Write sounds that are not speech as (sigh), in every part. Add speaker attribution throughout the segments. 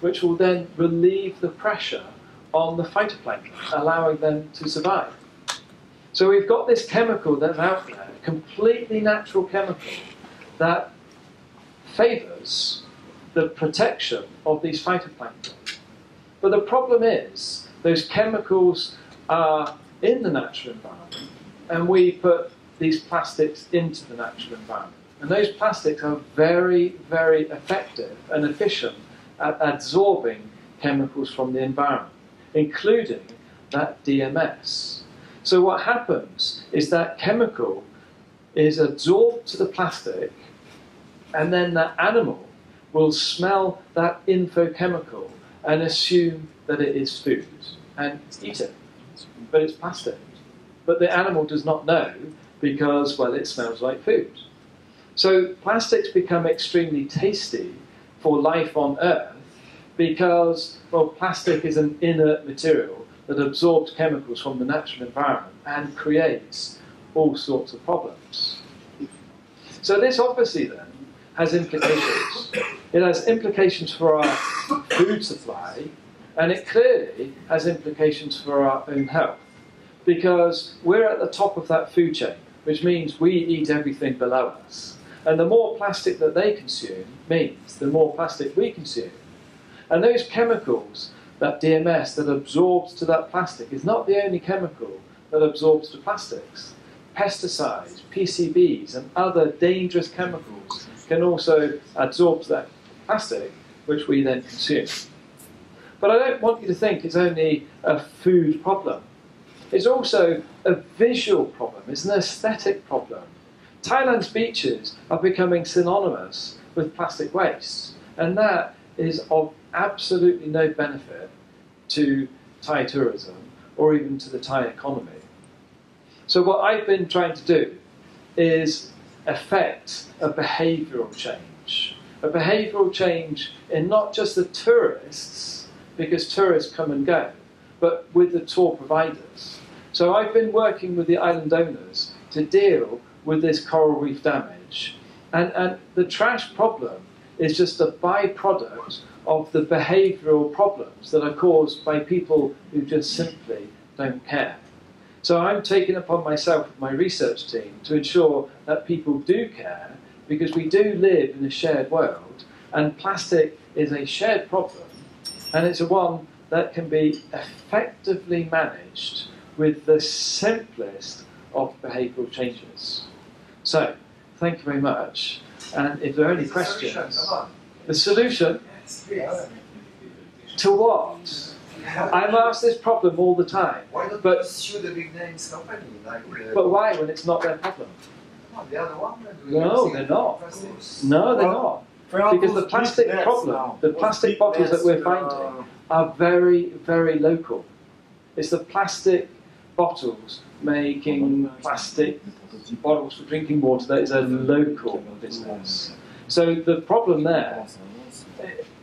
Speaker 1: which will then relieve the pressure on the phytoplankton, allowing them to survive. So we've got this chemical that's out there, completely natural chemical, that favours the protection of these phytoplankton. But the problem is, those chemicals are in the natural environment, and we put these plastics into the natural environment. And those plastics are very, very effective and efficient absorbing chemicals from the environment, including that DMS. So what happens is that chemical is absorbed to the plastic, and then that animal will smell that infochemical and assume that it is food and eat it. But it's plastic. But the animal does not know because, well, it smells like food. So plastics become extremely tasty for life on Earth because, well, plastic is an inert material that absorbs chemicals from the natural environment and creates all sorts of problems. So this obviously then has implications. It has implications for our food supply, and it clearly has implications for our own health because we're at the top of that food chain, which means we eat everything below us. And the more plastic that they consume means the more plastic we consume. And those chemicals, that DMS that absorbs to that plastic, is not the only chemical that absorbs to plastics. Pesticides, PCBs, and other dangerous chemicals can also absorb to that plastic, which we then consume. But I don't want you to think it's only a food problem. It's also a visual problem, it's an aesthetic problem. Thailand's beaches are becoming synonymous with plastic waste, and that is of absolutely no benefit to Thai tourism or even to the Thai economy. So, what I've been trying to do is affect a behavioural change. A behavioural change in not just the tourists, because tourists come and go, but with the tour providers. So I've been working with the island owners to deal with this coral reef damage. And, and the trash problem is just a byproduct of the behavioural problems that are caused by people who just simply don't care. So I'm taking upon myself with my research team to ensure that people do care because we do live in a shared world and plastic is a shared problem and it's a one that can be effectively managed with the simplest of behavioural changes. So, thank you very much. And if there are any questions, the solution to what? I'm asked this problem all the time.
Speaker 2: Why not
Speaker 1: But-
Speaker 2: sue the big names company like uh,
Speaker 1: But why when it's not their problem?
Speaker 2: no, the one? uh,
Speaker 1: No, they're not. No, they're
Speaker 3: Well,
Speaker 1: not. Because the plastic
Speaker 3: big
Speaker 1: problem,
Speaker 3: now,
Speaker 1: the plastic
Speaker 3: big
Speaker 1: bottles that we're finding are very, very local. It's the plastic bottles making plastic bottles for drinking water that is a local business. So the problem there i- i-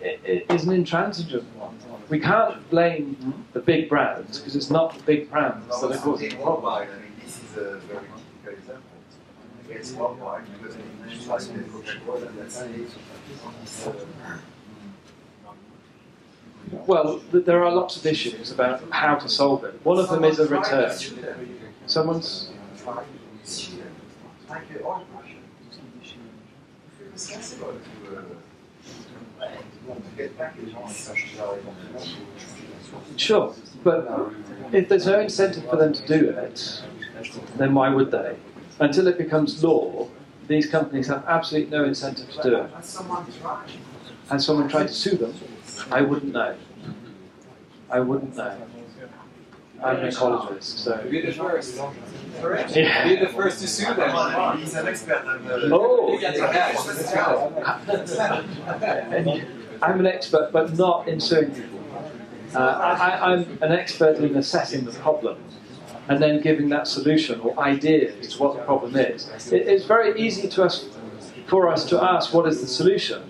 Speaker 1: is an intransigent one. We can't blame the big brands because it's not the big brands
Speaker 2: No,
Speaker 1: that are causing
Speaker 2: worldwide, I mean, this is a very typical example. It's worldwide because it's like the Coca-Cola, that's. Uh,
Speaker 1: Well, there are lots of issues about how to solve it. One of them is a return.
Speaker 2: to sue them.
Speaker 1: Someone's
Speaker 2: Tried to sue them. Like
Speaker 1: Sure, but if there's no incentive for them to do it, then why would they? Until it becomes law, these companies have absolutely no incentive to do it.
Speaker 2: But someone tried.
Speaker 1: Has someone tried to sue them? I wouldn't know. I wouldn't know. I'm an ecologist, so.
Speaker 4: Be the first.
Speaker 1: Yeah.
Speaker 4: Be the first to sue them.
Speaker 2: on, he's an expert on the.
Speaker 1: Oh. (laughs)
Speaker 4: You get the cash.
Speaker 1: I'm an expert, but not in suing people. Uh, I, I'm an expert in assessing the problem and then giving that solution or ideas to what the problem is. It, it's very easy to us, for us to ask what is the solution,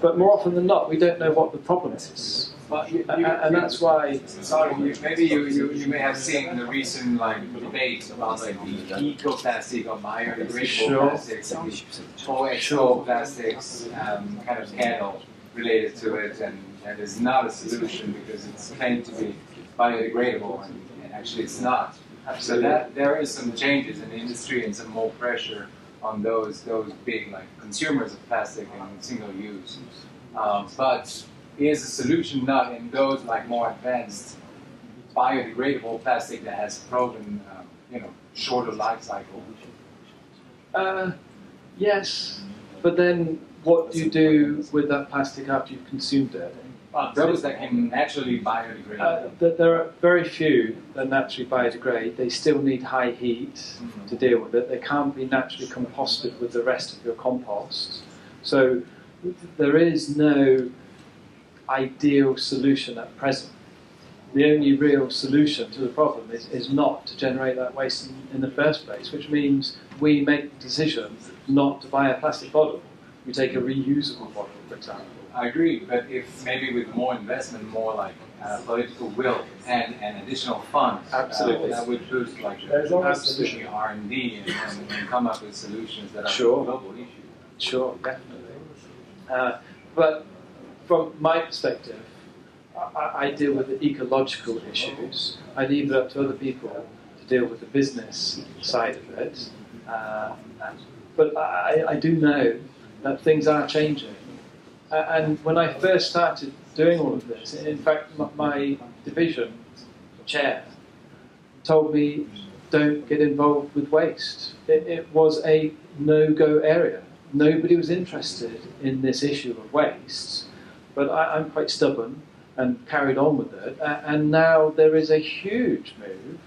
Speaker 1: but more often than not, we don't know what the problem is.
Speaker 4: But you, you,
Speaker 1: and that's why
Speaker 4: sorry, you, maybe you, you, you may have seen the recent like debate about like the eco-plastic or biodegradable
Speaker 1: Sure.
Speaker 4: plastics and the co-expo plastics um, kind of scandal related to it and is not a solution because it's claimed to be biodegradable and, and actually it's not. So that there is some changes in the industry and some more pressure on those those big like consumers of plastic and single use. Um, but is a solution not in those like more advanced biodegradable plastic that has proven um, you know shorter life cycle?
Speaker 1: Uh, yes, but then what do you do with that plastic after you've consumed it?
Speaker 4: Uh, those that can naturally biodegrade.
Speaker 1: Uh, there are very few that naturally biodegrade. They still need high heat
Speaker 4: Mhm.
Speaker 1: to deal with it. They can't be naturally composted with the rest of your compost. So there is no ideal solution at present. The only real solution to the problem is, is not to generate that waste in, in the first place, which means we make the decision not to buy a plastic bottle. We take a reusable bottle, for example.
Speaker 4: I agree, but if maybe with more investment, more like uh, political will and, and additional funds,
Speaker 1: Absolutely.
Speaker 4: uh, that would boost like
Speaker 2: There's always
Speaker 4: absolutely R and D and, and, and come up with solutions that are
Speaker 1: Sure.
Speaker 4: global issue.
Speaker 1: Sure, definitely. Uh, but from my perspective, I, I deal with the ecological issues. I leave it up to other people to deal with the business side of it. But I, I do know that things are changing. And when I first started doing all of this, in fact, my, division chair told me don't get involved with waste. It, it was a no go area. Nobody was interested in this issue of waste, but I, I'm quite stubborn and carried on with it. And now there is a huge move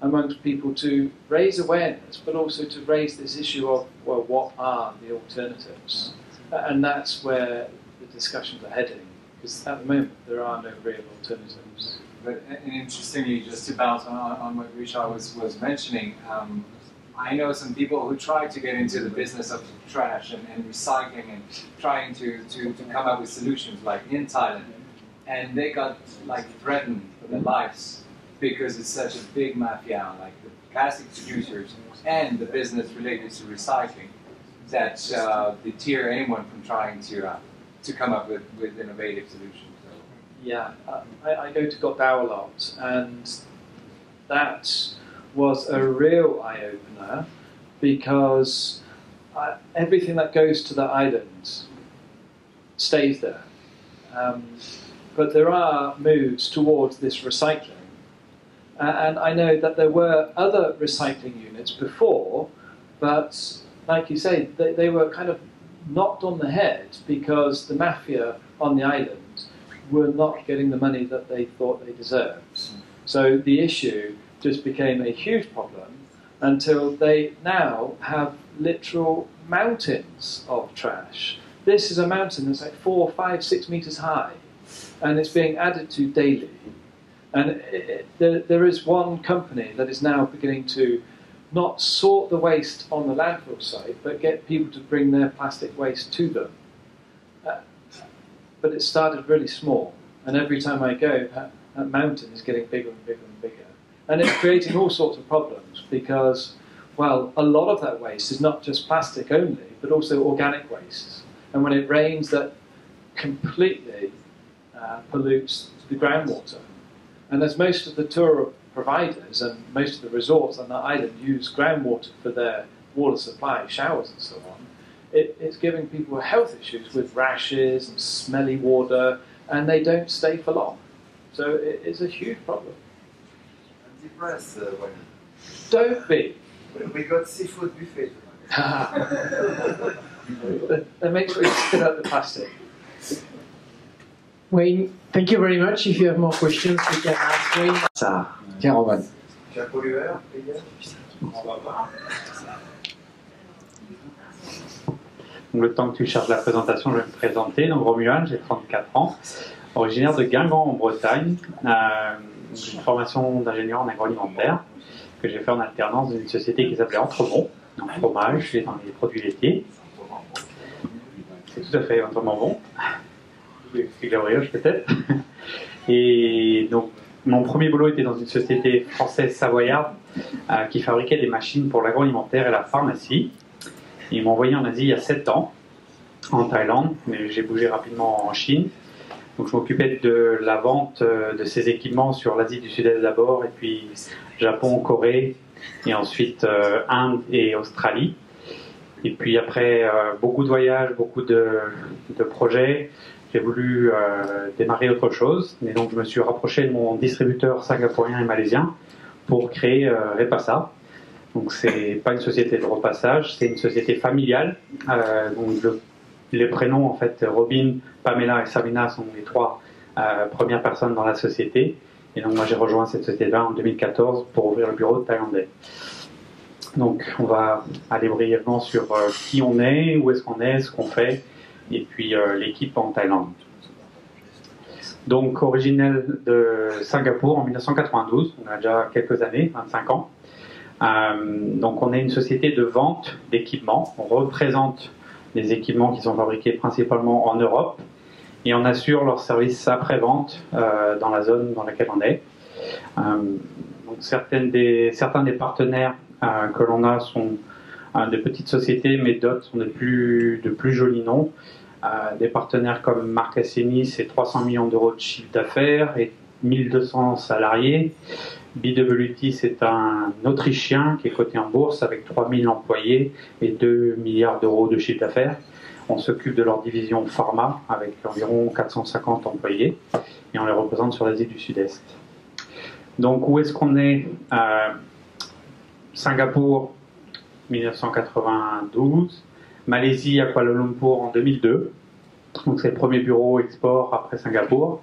Speaker 1: amongst people to raise awareness, but also to raise this issue of, well, what are the alternatives? And that's where the discussions are heading, because at the moment there are no real alternatives.
Speaker 4: But and interestingly, just bounce on, on what Richard was, was mentioning, um, I know some people who try to get into the business of trash and, and recycling and trying to, to, to come up with solutions like in Thailand. And they got like threatened for their lives because it's such a big mafia, like the plastic producers and the business related to recycling, that uh, deter anyone from trying to, uh, to come up with, with innovative solutions. So,
Speaker 1: Yeah, uh, I, I go to Gotdow a lot, and that was a real eye opener because uh, everything that goes to the island stays there. Um, but there are moves towards this recycling. And I know that there were other recycling units before, but like you say, they, they were kind of knocked on the head because the mafia on the island were not getting the money that they thought they deserved. So the issue just became a huge problem until they now have literal mountains of trash. This is a mountain that's like four, five, six meters high, and it's being added to daily. And it, it, there, is one company that is now beginning to not sort the waste on the landfill site, but get people to bring their plastic waste to them. Uh, but it started really small, and every time I go, that, that mountain is getting bigger and bigger and bigger. And it's creating all sorts of problems because, well, a lot of that waste is not just plastic only, but also organic waste. And when it rains, that completely uh, pollutes the groundwater. And as most of the tour providers and most of the resorts on the island use groundwater for their water supply, showers and so on, it, it's giving people health issues with rashes and smelly water, and they don't stay for long. So it, it's a huge problem.
Speaker 2: I'm depressed uh, when
Speaker 1: Don't be.
Speaker 2: we got seafood buffet tonight. (laughs)
Speaker 1: then make sure you spit out the plastic.
Speaker 3: Wayne, thank you very much. If you have more questions, we can ask Wayne.
Speaker 5: Ça, tiens Roman.
Speaker 2: L'hiver, les gars? On va voir.
Speaker 6: Donc, le temps que tu cherches la présentation, je vais me présenter. Donc, Romuald, j'ai 34 ans, originaire de Guingamp en Bretagne. Euh, j'ai une formation d'ingénieur en agroalimentaire que j'ai fait en alternance dans une société qui s'appelait Entremont, en fromage et dans les produits laitiers. C'est tout à fait éventuellement bon. C'est la brioche peut-être. (laughs) Et donc, mon premier boulot était dans une société française savoyarde euh, qui fabriquait des machines pour l'agroalimentaire et la pharmacie. Ils m'ont envoyé en Asie il y a 7 ans, en Thaïlande, mais j'ai bougé rapidement en Chine. Donc je m'occupais de la vente euh, de ces équipements sur l'Asie du Sud-Est d'abord, et puis Japon, Corée, et ensuite euh, Inde et Australie. Et puis après beaucoup de voyages, beaucoup de projets, j'ai voulu euh, démarrer autre chose. Et donc je me suis rapproché de mon distributeur singapourien et malaisien pour créer euh, Repassa. Donc c'est pas une société de repassage, c'est une société familiale. Euh, donc le- les prénoms en fait Robin, Pamela et Sabina sont les trois euh, premières personnes dans la société. Et donc moi j'ai rejoint cette société-là en 2014 pour ouvrir le bureau de thaïlandais. Donc on va aller brièvement sur qui on est, où est-ce qu'on est, ce qu'on fait, et puis euh, l'équipe en Thaïlande. Donc originelle de Singapour en 1992, on a déjà quelques années, 25 ans. Euh, donc on est une société de vente d'équipements. On représente les équipements qui sont fabriqués principalement en Europe et on assure leur service après-vente euh, dans la zone dans laquelle on est. Donc des, certains des partenaires que l'on a sont des petites sociétés, mais d'autres sont de plus jolis noms. Des partenaires comme Marc Asseni, c'est 300 millions d'euros de chiffre d'affaires et 1200 salariés. BWT, c'est un Autrichien qui est coté en bourse avec 3000 employés et 2 milliards d'euros de chiffre d'affaires. On s'occupe de leur division pharma avec environ 450 employés et on les représente sur l'Asie du Sud-Est. Donc où est-ce qu'on est, Euh, Singapour 1992, Malaisie à Kuala Lumpur en 2002. Donc c'est le premier bureau export après Singapour.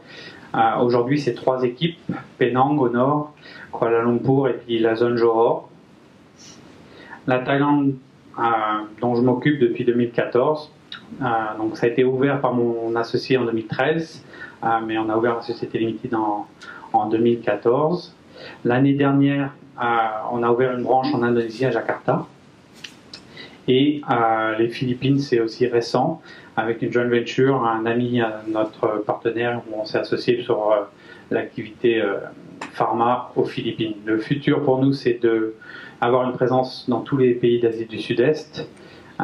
Speaker 6: Euh, Aujourd'hui, c'est trois équipes Penang au nord, Kuala Lumpur et puis la zone Johor. La Thaïlande, euh, dont je m'occupe depuis 2014, euh, donc ça a été ouvert par mon associé en 2013, euh, mais on a ouvert la société limitée en, en 2014. L'année dernière, on a ouvert une branche en Indonésie à Jakarta. Et euh, les Philippines, c'est aussi récent, avec une joint venture, un ami, notre partenaire, où on s'est associé sur euh, l'activité euh, pharma aux Philippines. Le futur pour nous, c'est de avoir une présence dans tous les pays d'Asie du Sud-Est. Euh,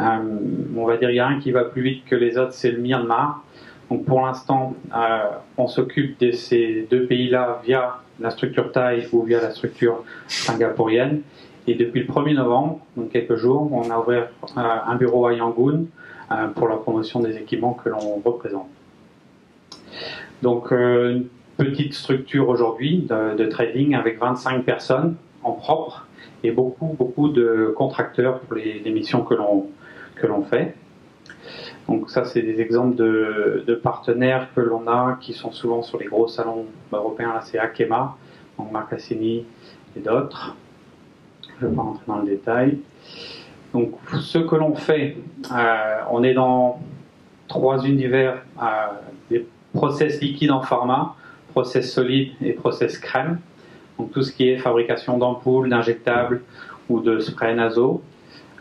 Speaker 6: on va dire il y a un qui va plus vite que les autres, c'est le Myanmar. Donc pour l'instant, on s'occupe de ces deux pays-là via la structure thaï ou via la structure singapourienne. Et depuis le 1er novembre, donc quelques jours, on a ouvert euh, un bureau à Yangon euh, pour la promotion des équipements que l'on représente. Donc euh, une petite structure aujourd'hui de, trading avec 25 personnes en propre et beaucoup, beaucoup de contracteurs pour les, missions que l'on fait. Donc ça, c'est des exemples de, partenaires que l'on a qui sont souvent sur les gros salons européens. Là, c'est Akema, donc Marc Assini et d'autres. Je ne vais pas rentrer dans le détail. Donc ce que l'on fait, euh, on est dans trois univers, euh, des process liquides en pharma, process solides et process crème. Donc tout ce qui est fabrication d'ampoules, d'injectables ou de sprays nasaux.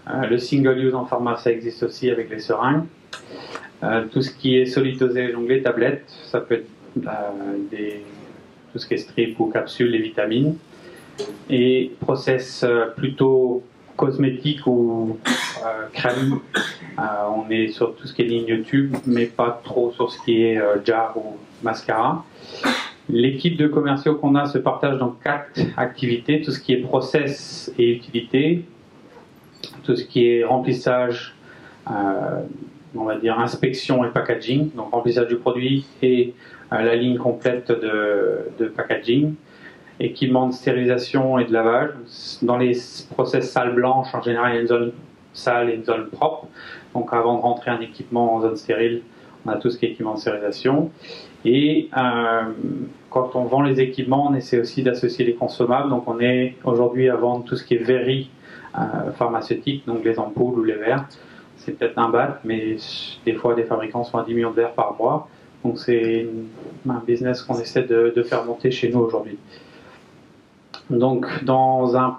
Speaker 6: Euh, le single use en pharma, ça existe aussi avec les seringues. Tout ce qui est solide dosage, donc les tablettes, ça peut être tout ce qui est strip ou capsules, les vitamines. Et process euh, plutôt cosmétique ou euh, crème, euh, on est sur tout ce qui est ligne tube, mais pas trop sur ce qui est euh, jar ou mascara. L'équipe de commerciaux qu'on a se partage dans quatre activités, tout ce qui est process et utilité, tout ce qui est remplissage, euh, on va dire inspection et packaging, donc remplissage du produit et la ligne complète de packaging, équipement de stérilisation et de lavage. Dans les process salles blanches, en général, il y a une zone sale et une zone propre. Donc avant de rentrer un équipement en zone stérile, on a tout ce qui est équipement de stérilisation. Et euh, quand on vend les équipements, on essaie aussi d'associer les consommables. Donc on est aujourd'hui à vendre tout ce qui est verri euh, pharmaceutique, donc les ampoules ou les verres. C'est peut-être un bat, mais des fois les fabricants sont à 10 millions de verres par mois. Donc c'est un business qu'on essaie de, faire monter chez nous aujourd'hui. Donc dans un,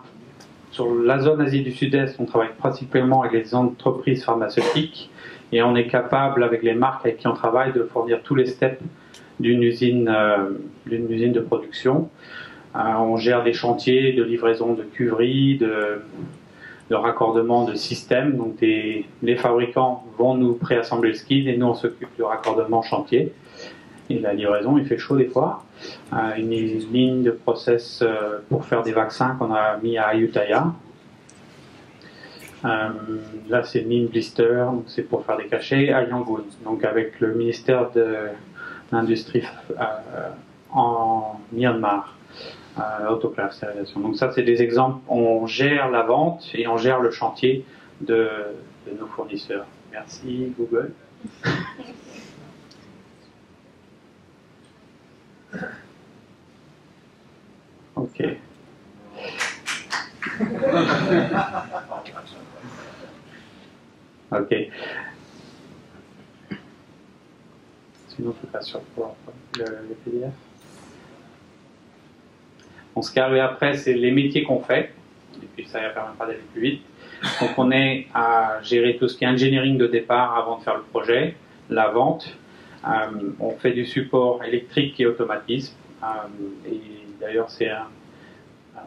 Speaker 6: sur la zone Asie du Sud-Est, on travaille principalement avec les entreprises pharmaceutiques et on est capable avec les marques avec qui on travaille de fournir tous les steps d'une usine, euh, de production. Euh, on gère des chantiers de livraison de cuveries, de, de raccordement de systèmes. Donc les fabricants vont nous préassembler le skid et nous on s'occupe du raccordement chantier. Et la livraison, il fait chaud des fois. Euh, une ligne de process euh, pour faire des vaccins qu'on a mis à Ayutthaya. Euh, là, c'est une ligne blister, c'est pour faire des cachets à Yangon, donc avec le ministère de l'Industrie en Myanmar, autoclave stérilisation. Donc ça, c'est des exemples. On gère la vente et on gère le chantier de, de nos fournisseurs. Merci Google. (laughs) Ok. Ok. Sinon, je passe sur PowerPoint, le, le PDF. On se carre après, c'est les métiers qu'on fait. Et puis ça permettra d'aller plus vite. Donc on est à gérer tout ce qui est engineering de départ avant de faire le projet, la vente. Euh, on fait du support électrique et automatisme. Euh, et d'ailleurs c'est un... ah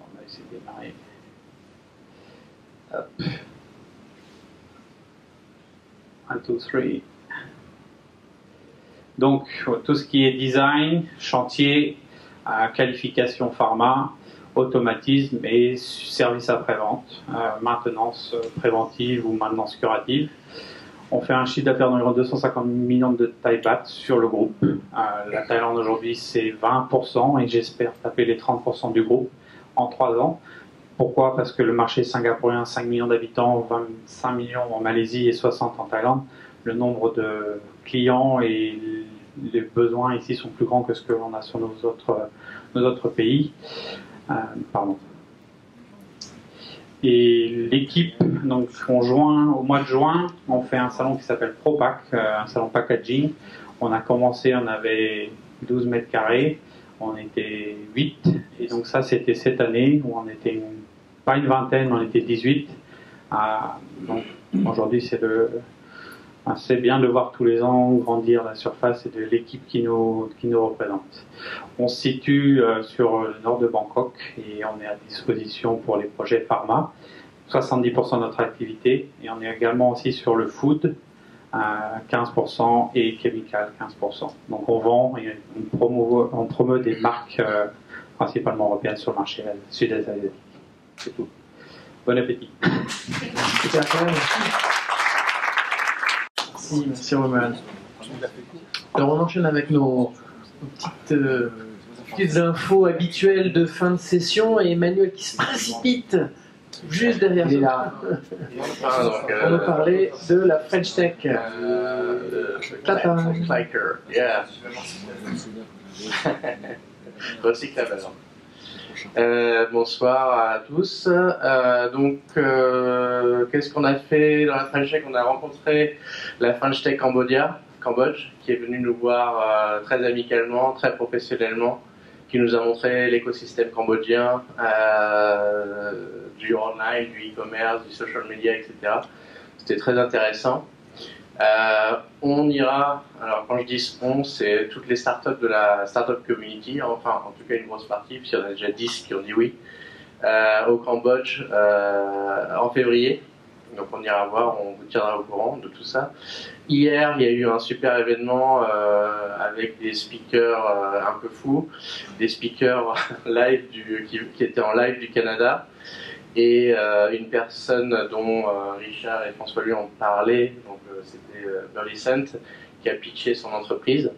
Speaker 6: on va essayer de démarrer. Hop. 1, 2, 3. Donc, tout ce qui est design, chantier, euh, qualification pharma, automatisme et service après-vente, maintenance préventive ou maintenance curative. On fait un chiffre d'affaires d'environ 250 millions de Thai baht sur le groupe. Euh, la Thaïlande aujourd'hui, c'est 20% et j'espère taper les 30% du groupe en 3 ans. Pourquoi? Parce que le marché singapourien, 5 millions d'habitants, 25 millions en Malaisie et 60 en Thaïlande. Le nombre de clients et les besoins ici sont plus grands que ce que l'on a sur nos autres, nos autres pays. Euh, pardon. Et l'équipe, donc en juin, au mois de juin, on fait un salon qui s'appelle ProPack, euh, un salon packaging. On a commencé, on avait 12 mètres carrés, on était 8, et donc ça c'était cette année où on était pas une vingtaine, on était 18. Ah, donc aujourd'hui c'est le, c'est bien de voir tous les ans grandir la surface et de l'équipe qui nous, représente. On se situe euh, sur le nord de Bangkok et on est à disposition pour les projets pharma. 70% de notre activité et on est également aussi sur le food à 15% et chemical 15%. Donc on vend et on promeut, on promeut des marques euh, principalement européennes sur le marché sud-est asiatique. C'est tout. Bon appétit.
Speaker 3: Merci, merci Roman. Alors on enchaîne avec nos, nos petites, euh, petites infos habituelles de fin de session et Emmanuel qui se précipite juste derrière
Speaker 5: là. (laughs) Ah, euh,
Speaker 3: nous parler de la French Tech.
Speaker 5: euh. (laughs) Recyclable. Euh, bonsoir à tous. Euh, donc, euh, qu'est-ce qu'on a fait dans la French Tech? On a rencontré la French Tech Cambodia, Cambodge, qui est venue nous voir très amicalement, très professionnellement, qui nous a montré l'écosystème cambodgien, du online, du e-commerce, du social media, etc. C'était très intéressant. Euh, on ira, alors quand je dis on, c'est toutes les startups de la startup community, enfin en tout cas une grosse partie, puis il y en a déjà 10 qui ont dit oui, euh, au Cambodge euh, en février. Donc on ira voir, on vous tiendra au courant de tout ça. Hier, il y a eu un super événement avec des speakers un peu fous, des speakers (laughs) live du, qui, étaient en live du Canada et une personne dont Richard et François lui ont parlé, c'était euh, Burley Cent, qui a pitché son entreprise.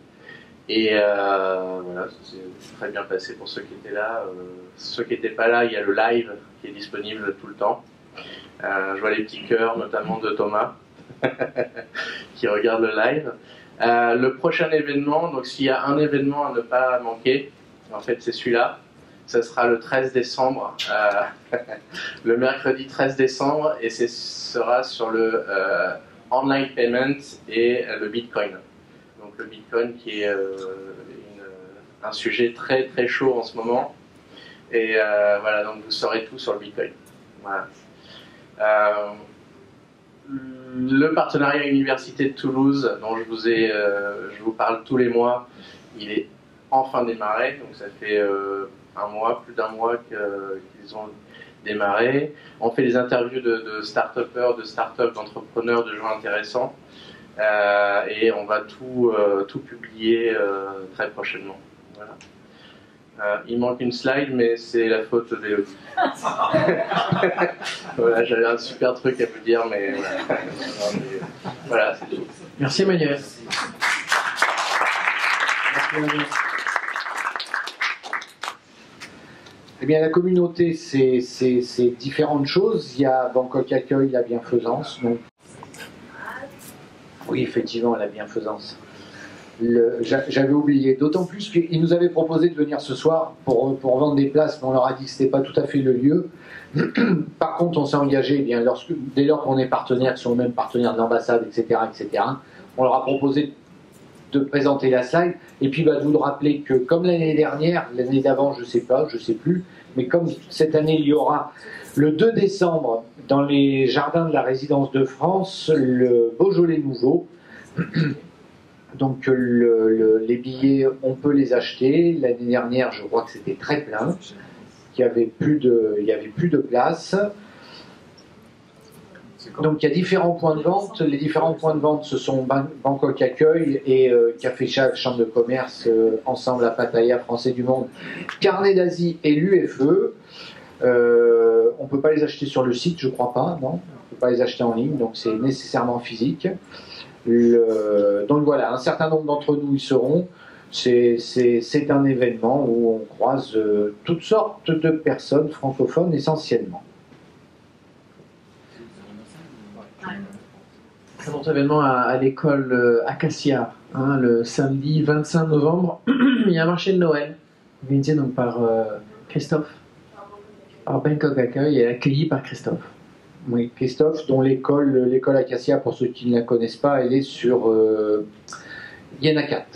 Speaker 5: Et euh, voilà, ça c'est très bien passé pour ceux qui étaient là. Euh, ceux qui n'étaient pas là, il y a le live qui est disponible tout le temps. Euh, je vois les petits cœurs, notamment de Thomas, (laughs) qui regarde le live. Euh, le prochain événement, donc s'il y a un événement à ne pas manquer, en fait c'est celui-là. Ce sera le 13 décembre, euh, (laughs) le mercredi 13 décembre, et ce sera sur le euh, online payment et euh, le Bitcoin. Donc le Bitcoin qui est euh, un sujet très très chaud en ce moment. Et euh, voilà, donc vous saurez tout sur le Bitcoin. Voilà. Le partenariat Université de Toulouse, dont je vous, ai, je vous parle tous les mois, il est enfin démarré. Donc ça fait un mois, plus d'un mois qu'ils ont démarré. On fait des interviews de, de start-upers, de start-up, d'entrepreneurs, de gens intéressants. Euh, et on va tout, euh, tout publier euh, très prochainement. Voilà. Euh, il manque une slide, mais c'est la faute d'Elodie. (laughs) voilà, j'avais un super truc à vous dire, mais voilà, voilà c'est tout.
Speaker 3: Merci Emmanuel.
Speaker 7: Eh bien, la communauté, c'est différentes choses. Il y a Bangkok Accueil, la bienfaisance. Oui, effectivement, la bienfaisance. J'avais oublié, d'autant plus qu'ils nous avaient proposé de venir ce soir pour, vendre des places, mais on leur a dit que ce n'était pas tout à fait le lieu. (clears throat) Par contre, on s'est engagé, eh bien, dès lors qu'on est partenaire, qui sont même partenaires de l'ambassade, etc., etc., on leur a proposé de présenter la slide, et puis bah, de vous le rappeler que comme l'année dernière, l'année d'avant, je ne sais pas, je ne sais plus, mais comme cette année, il y aura le 2 décembre dans les jardins de la résidence de France le Beaujolais nouveau. (clears throat) Donc le- le- les billets, on peut les acheter. L'année dernière, je crois que c'était très plein, qu'il y avait il avait plus de place. Donc il y a différents points de vente. Les différents points de vente, ce sont Ban- Bangkok Accueil et euh, Café Chac, Chambre de commerce, euh, Ensemble à Pattaya, Français du Monde, Carnet d'Asie et l'UFE. Euh, on ne peut pas les acheter sur le site, je crois pas, non On ne peut pas les acheter en ligne, donc c'est nécessairement physique. Donc voilà, un certain nombre d'entre nous y seront. C'est- un événement où on croise toutes sortes de personnes francophones essentiellement.
Speaker 3: Un autre événement à, à l'école euh, Acacia, hein, le samedi 25 novembre. (clears throat) Il y a un marché de Noël, organisé donc par euh, Christophe, par Bangkok Accueil et accueilli par Christophe.
Speaker 7: Oui, Christophe, dont l'école l'école Acacia, pour ceux qui ne la connaissent pas, elle est sur euh, Yenakat.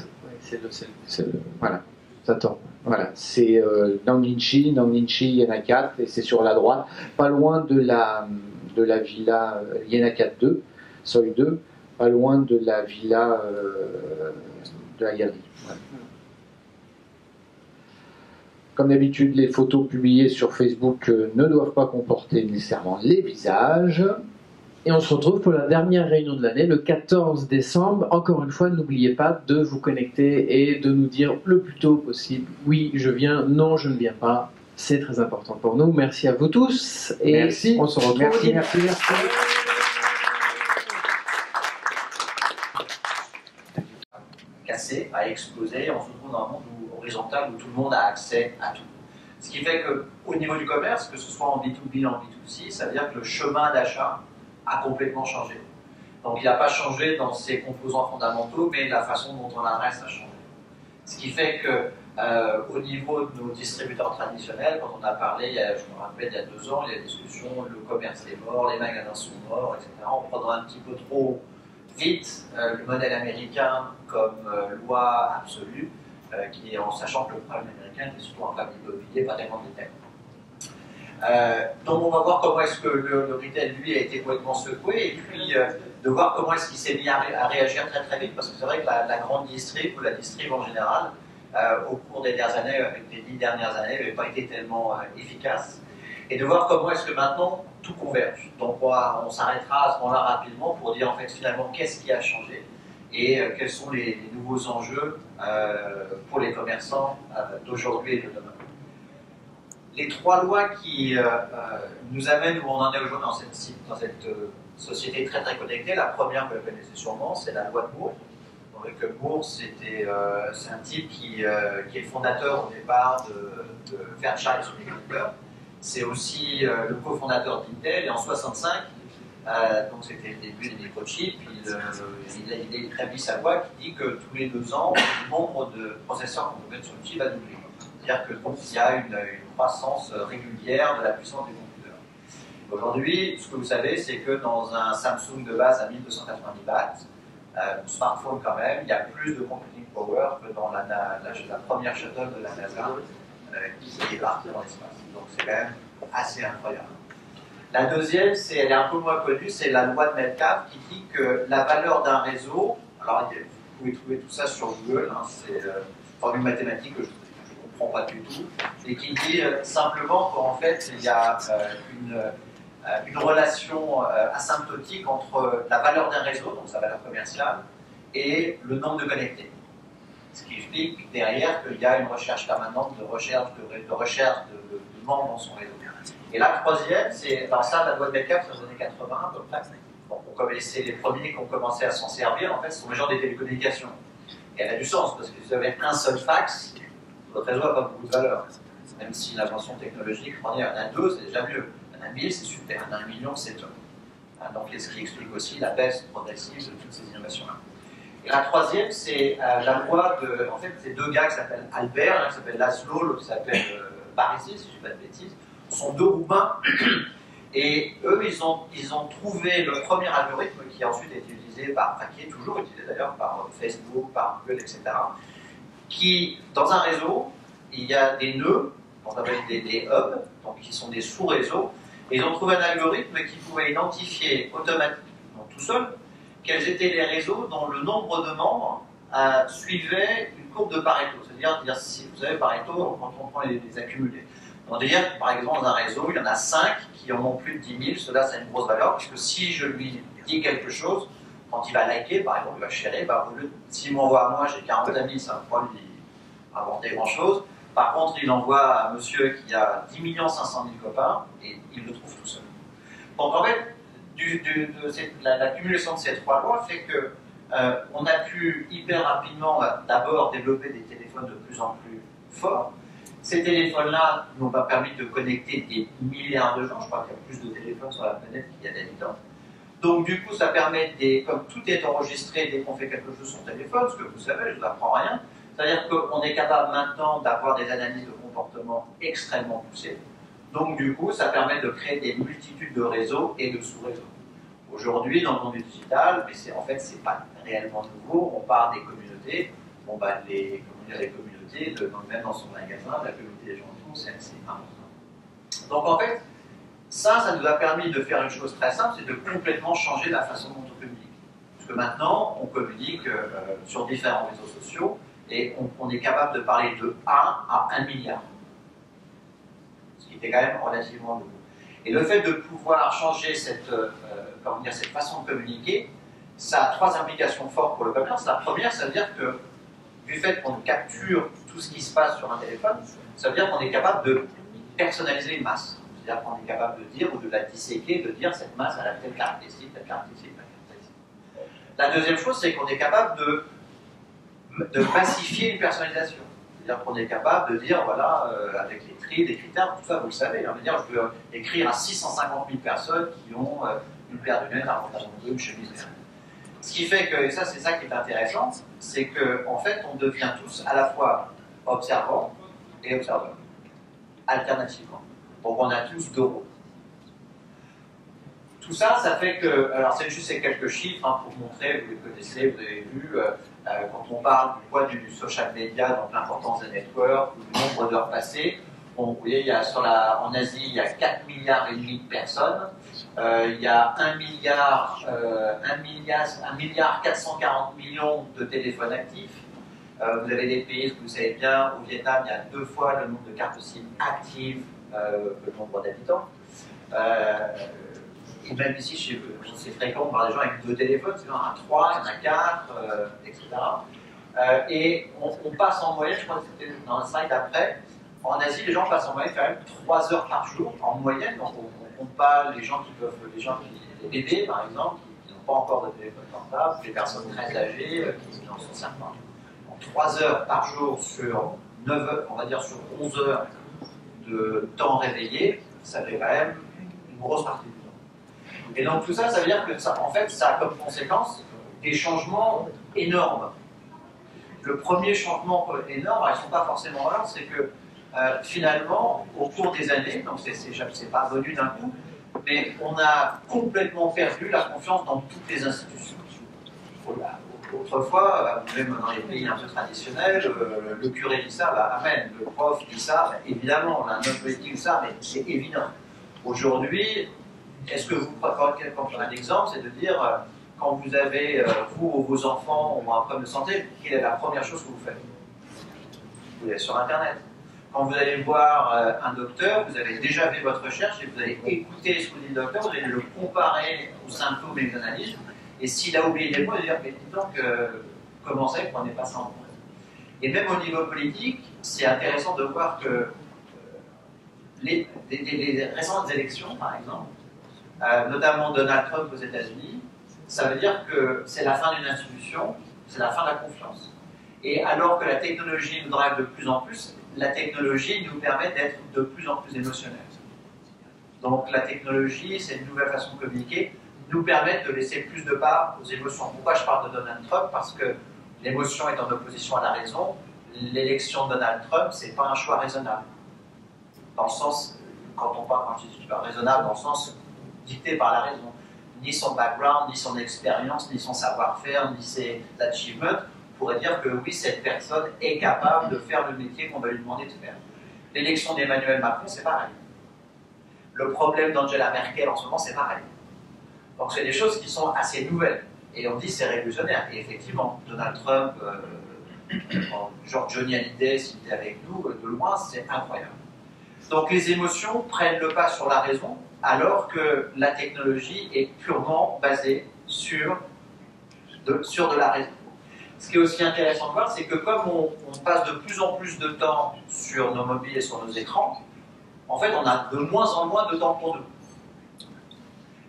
Speaker 3: c'est le, c'est le- c'est le-
Speaker 7: Voilà.
Speaker 3: ça tombe.
Speaker 7: Voilà, c'est euh, dans Ninchi, Yenakat, et c'est sur la droite, pas loin de la, de la villa Yenakat 2, Seuil 2, pas loin de la villa euh, de la galerie. Comme d'habitude, les photos publiées sur Facebook euh, ne doivent pas comporter nécessairement les visages.
Speaker 3: Et on se retrouve pour la dernière réunion de l'année, le 14 décembre. Encore une fois, n'oubliez pas de vous connecter et de nous dire le plus tôt possible oui, je viens, non, je ne viens pas. C'est très important pour nous. Merci à vous tous et
Speaker 7: Merci.
Speaker 3: on se retrouve
Speaker 7: Merci, merci, merci.
Speaker 2: Cassé, a explosé, on se retrouve dans un monde horizontal où tout le monde a accès à tout. Ce qui fait qu'au niveau du commerce, que ce soit en B2B, en B2C, ça veut dire que le chemin d'achat a complètement changé. Donc il n'a pas changé dans ses composants fondamentaux, mais la façon dont on adresse a changé. Ce qui fait que euh, au niveau de nos distributeurs traditionnels, quand on a parlé, je me rappelle, il y a deux ans, il y a la discussion, le commerce est mort, les magasins sont morts, etc. On prendra un petit peu trop vite euh, le modèle américain comme euh, loi absolue, euh, qui en sachant que le problème américain est surtout en termes d'immobilier, pas tellement de thèmes. Donc on va voir comment est-ce que le, retail lui a été complètement secoué et puis de voir comment est-ce qu'il s'est mis à, ré- à réagir très très vite parce que c'est vrai que la, grande distrib ou la distrib en général au cours des dernières années, les dix dernières années, n'avait pas été tellement efficace et de voir comment est-ce que maintenant tout converge. Donc on, s'arrêtera à ce moment-là rapidement pour dire en fait finalement qu'est-ce qui a changé et euh, quels sont les, nouveaux enjeux euh, pour les commerçants euh, d'aujourd'hui et de demain. Les trois lois qui nous amènent où on en est aujourd'hui dans cette, société très très connectée, la première, vous la connaissez sûrement, c'est la loi de Moore. Donc, Moore, c'était, c'est un type qui, qui est fondateur au départ de, de Fairchild Semiconductor. C'est aussi euh, le cofondateur d'Intel et en 65, euh, donc c'était le début des microchips, il, euh, il, il a établi sa loi qui dit que tous les deux ans, le nombre de processeurs qu'on peut mettre sur le chip va doubler. C'est-à-dire que donc, il y a une, croissance régulière de la puissance des computers. Aujourd'hui, ce que vous savez, c'est que dans un Samsung de base à 1290 watts, euh, smartphone quand même, il y a plus de computing power que dans la, la, la, la première shuttle de la NASA qui est partie dans l'espace. Donc c'est quand même assez incroyable. La deuxième, c'est, elle est un peu moins connue, c'est la loi de Metcalfe qui dit que la valeur d'un réseau, alors vous pouvez trouver tout ça sur Google, hein, c'est euh, une formule mathématique que je ne comprends pas du tout, et qui dit euh, simplement qu'en fait il y a euh, une, euh, relation euh, asymptotique entre la valeur d'un réseau, donc sa valeur commerciale, et le nombre de connectés. Ce qui explique derrière qu'il y a une recherche permanente de recherche de, recherche de, de, membres dans son réseau. Et la troisième, c'est, alors ça, la loi de backup, c'est les années 80 à peu près. Bon, on connaissait les premiers qui ont commencé à s'en servir, en fait, ce sont les gens des télécommunications. Et elle a du sens, parce que si vous avez un seul fax, votre réseau n'a pas beaucoup de valeur. Même si l'invention technologique, y en a deux, c'est déjà mieux. Il y a mille, c'est super. Il y a un million, c'est top. Donc, ce qui explique aussi la baisse progressive de toutes ces innovations-là. Et la troisième, c'est euh, la loi de. En fait, c'est deux gars qui s'appellent Albert, l'un qui s'appelle Laszlo, l'autre qui s'appelle euh, Parisi, si je ne dis pas de bêtises sont deux roumains. (clears throat) Et eux, ils ont, ils ont trouvé le premier algorithme qui a ensuite été utilisé par, enfin, toujours utilisé d'ailleurs par Facebook, par Google, etc. Qui, dans un réseau, il y a des nœuds, qu'on appelle des, des, hubs, donc qui sont des sous-réseaux, et ils ont trouvé un algorithme qui pouvait identifier automatiquement tout seul quels étaient les réseaux dont le nombre de membres euh, suivait une courbe de Pareto. C'est-à-dire, si vous savez, Pareto, quand on prend les, les dit dire, par exemple, dans un réseau, il y en a 5 qui en ont plus de 10 000. Cela, c'est une grosse valeur, puisque si je lui dis quelque chose, quand il va liker, par exemple, il va chérir, bah, s'il m'envoie à moi, j'ai 40 amis, ça ne va pas lui apporter grand-chose. Par contre, il envoie à monsieur qui a 10 500 000 copains, et il le trouve tout seul. Donc, en fait, du, de la de ces trois lois fait que euh, on a pu hyper rapidement d'abord développer des téléphones de plus en plus forts, ces téléphones-là n'ont pas permis de connecter des milliards de gens. Je crois qu'il y a plus de téléphones sur la planète qu'il y a d'habitants. Donc, du coup, ça permet, des, comme tout est enregistré dès qu'on fait quelque chose sur téléphone, ce que vous savez, je vous apprends rien, c'est-à-dire qu'on est capable maintenant d'avoir des analyses de comportement extrêmement poussées. Donc, du coup, ça permet de créer des multitudes de réseaux et de sous-réseaux. Aujourd'hui, dans le monde digital, mais en fait, ce n'est pas réellement nouveau, on parle des communautés. Bon, bah, les, les communautés même dans son magasin, la communauté des gens font, c'est important. Donc en fait, ça, ça nous a permis de faire une chose très simple, c'est de complètement changer la façon dont on communique. Parce que maintenant, on communique euh, sur différents réseaux sociaux et on, on, est capable de parler de 1 à 1 milliard. Qui était quand même relativement nouveau. Et le fait de pouvoir changer cette, euh, comment dire, cette façon de communiquer, ça a trois implications fortes pour le commerce. La première, ça veut dire que du fait qu'on capture tout ce qui se passe sur un téléphone, ça veut dire qu'on est capable de personnaliser une masse. C'est-à-dire qu'on est capable de dire, ou de la disséquer, de dire cette masse a telle caractéristique, telle caractéristique, telle caractéristique. La deuxième chose, c'est qu'on est capable de, de massifier une personnalisation. C'est-à-dire qu'on est capable de dire, voilà, euh, avec les tri, les critères, tout ça, vous le savez. Hein, dire, je peux écrire à 650 000 personnes qui ont euh, une paire de lunettes, un pantalon bleu, une chemise ce qui fait que, et ça c'est ça qui est intéressant, c'est qu'en en fait on devient tous à la fois observants et observeurs, alternativement. Donc on a tous deux. Tout ça, ça fait que, alors c'est juste ces quelques chiffres hein, pour montrer, vous les connaissez, vous avez vu, euh, euh, quand on parle du poids du social media, donc l'importance des networks, du nombre d'heures passées, on, vous voyez, il y a en Asie, il y a 4 milliards et demi de personnes, euh, il y a 1 milliard, euh, 1 milliard, 1 milliard 440 millions de téléphones actifs. Euh, vous avez des pays, que vous savez bien, au Vietnam, il y a deux fois le nombre de cartes SIM actives euh, que le nombre d'habitants. Et même ici, chez c'est fréquent de voir des gens avec deux téléphones, c'est un 3, il y en a 4, etc. et on, on, passe en moyenne, je crois que c'était dans le slide après, en Asie, les gens passent en moyenne quand même 3 heures par jour, en moyenne, donc on, compte pas les gens qui peuvent, les gens qui, les bébés par exemple, qui, n'ont pas encore de téléphone portable, les personnes très âgées euh, qui n'en sont certains. Donc 3 heures par jour sur 9 heures, on va dire sur 11 heures de temps réveillé, ça fait quand même une grosse partie du temps. Et donc tout ça, ça veut dire que ça, en fait, ça a comme conséquence des changements énormes. Le premier changement énorme, ils ne sont pas forcément là, c'est que euh, finalement, au cours des années, donc c'est pas venu d'un coup, mais on a complètement perdu la confiance dans toutes les institutions. Autrefois, euh, même dans les pays un peu traditionnels, euh, le curé dit ça, bah, amen, le prof dit ça, bah, évidemment, un homme politique dit ça, mais c'est évident. Aujourd'hui, est-ce que vous, quand un exemple, c'est de dire, quand vous avez, vous ou vos enfants ont un problème de santé, quelle est la première chose que vous faites? Vous allez sur Internet Quand vous allez voir euh, un docteur, vous avez déjà fait votre recherche et vous allez écouter ce que dit le docteur, vous allez le comparer aux symptômes et aux analyses. Et s'il a oublié des mots, vous allez dire, mais dis donc, euh, comment c'est qu'on n'est pas en compte Et même au niveau politique, c'est intéressant de voir que euh, les, récentes élections, par exemple, notamment Donald Trump aux États-Unis, ça veut dire que c'est la fin d'une institution, c'est la fin de la confiance. Et alors que la technologie nous drive de plus en plus, la technologie nous permet d'être de plus en plus émotionnels. Donc la technologie, c'est une nouvelle façon de communiquer, nous permet de laisser plus de part aux émotions. Pourquoi je parle de Donald Trump? Parce que l'émotion est en opposition à la raison. L'élection de Donald Trump, c'est pas un choix raisonnable. Dans le sens, quand on parle, quand je dis pas raisonnable, dans le sens dicté par la raison. Ni son background, ni son expérience, ni son savoir-faire, ni ses achievements pourrait dire que oui, cette personne est capable de faire le métier qu'on va lui demander de faire. L'élection d'Emmanuel Macron, c'est pareil. Le problème d'Angela Merkel en ce moment, c'est pareil. Donc c'est des choses qui sont assez nouvelles. Et on dit c'est révolutionnaire. Et effectivement, Donald Trump, euh, genre Johnny Hallyday, s'il était avec nous, euh, de loin, c'est incroyable. Donc les émotions prennent le pas sur la raison, alors que la technologie est purement basée sur de, sur de la raison. Ce qui est aussi intéressant de voir, c'est que comme on, passe de plus en plus de temps sur nos mobiles et sur nos écrans, en fait, on a de moins en moins de temps pour nous.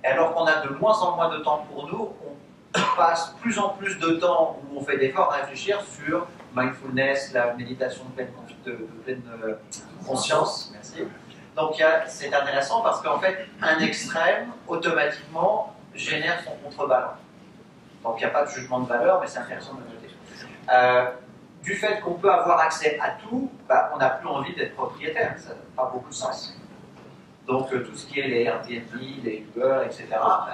Speaker 2: Et alors qu'on a de moins en moins de temps pour nous, on (coughs) passe plus en plus de temps où on fait d'efforts à réfléchir sur mindfulness, la méditation de pleine, de, de pleine euh, conscience. Merci. Donc c'est intéressant parce qu'en fait, un extrême, automatiquement, génère son contrebalance. Donc il n'y a pas de jugement de valeur, mais c'est intéressant de le noter. Euh, du fait qu'on peut avoir accès à tout, bah, on n'a plus envie d'être propriétaire. Ça n'a pas beaucoup de sens. Donc euh, tout ce qui est les Airbnb, les Uber, etc.,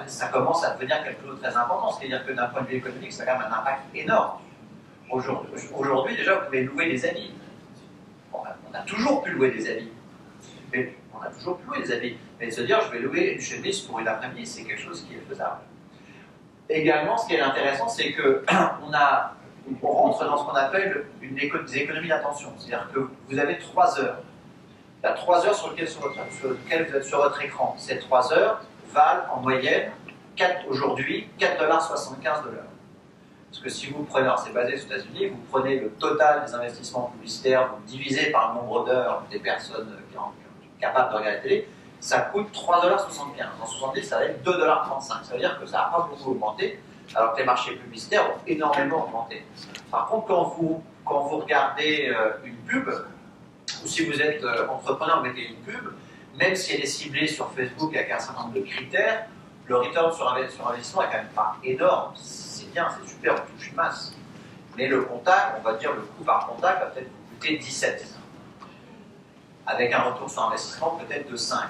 Speaker 2: ça commence à devenir quelque chose de très important. C'est-à-dire que d'un point de vue économique, ça a quand même un impact énorme. Aujourd'hui, déjà, vous pouvez louer des habits. Bah, on a toujours pu louer des habits. Mais on a toujours pu louer des habits. Mais se dire, je vais louer une chemise pour une après-midi, c'est quelque chose qui est faisable. Également, ce qui est intéressant, c'est que (clears throat) on, a, on rentre dans ce qu'on appelle une éco- des économies d'attention. C'est-à-dire que vous avez trois heures. Il y a trois heures sur lesquelles, sur votre- lesquelles vous êtes sur votre écran. Ces trois heures valent en moyenne, aujourd'hui, 4,75$ de l'heure. Parce que si vous prenez, c'est basé aux États-Unis, vous prenez le total des investissements publicitaires, vous divisez par le nombre d'heures des personnes qui sont capables de regarder la télé, ça coûte 3,75$. En 70, ça va être 2,35$. Ça veut dire que ça n'a pas beaucoup augmenté, alors que les marchés publicitaires ont énormément augmenté. Par contre, quand vous, quand vous regardez euh, une pub, ou si vous êtes euh, entrepreneur, vous mettez une pub, même si elle est ciblée sur Facebook avec un certain nombre de critères, le return sur, inve- sur investissement est quand même pas énorme. C'est bien, c'est super, on touche une masse. Mais le contact, on va dire le coût par contact va peut-être vous coûter 17. Avec un retour sur investissement peut-être de 5.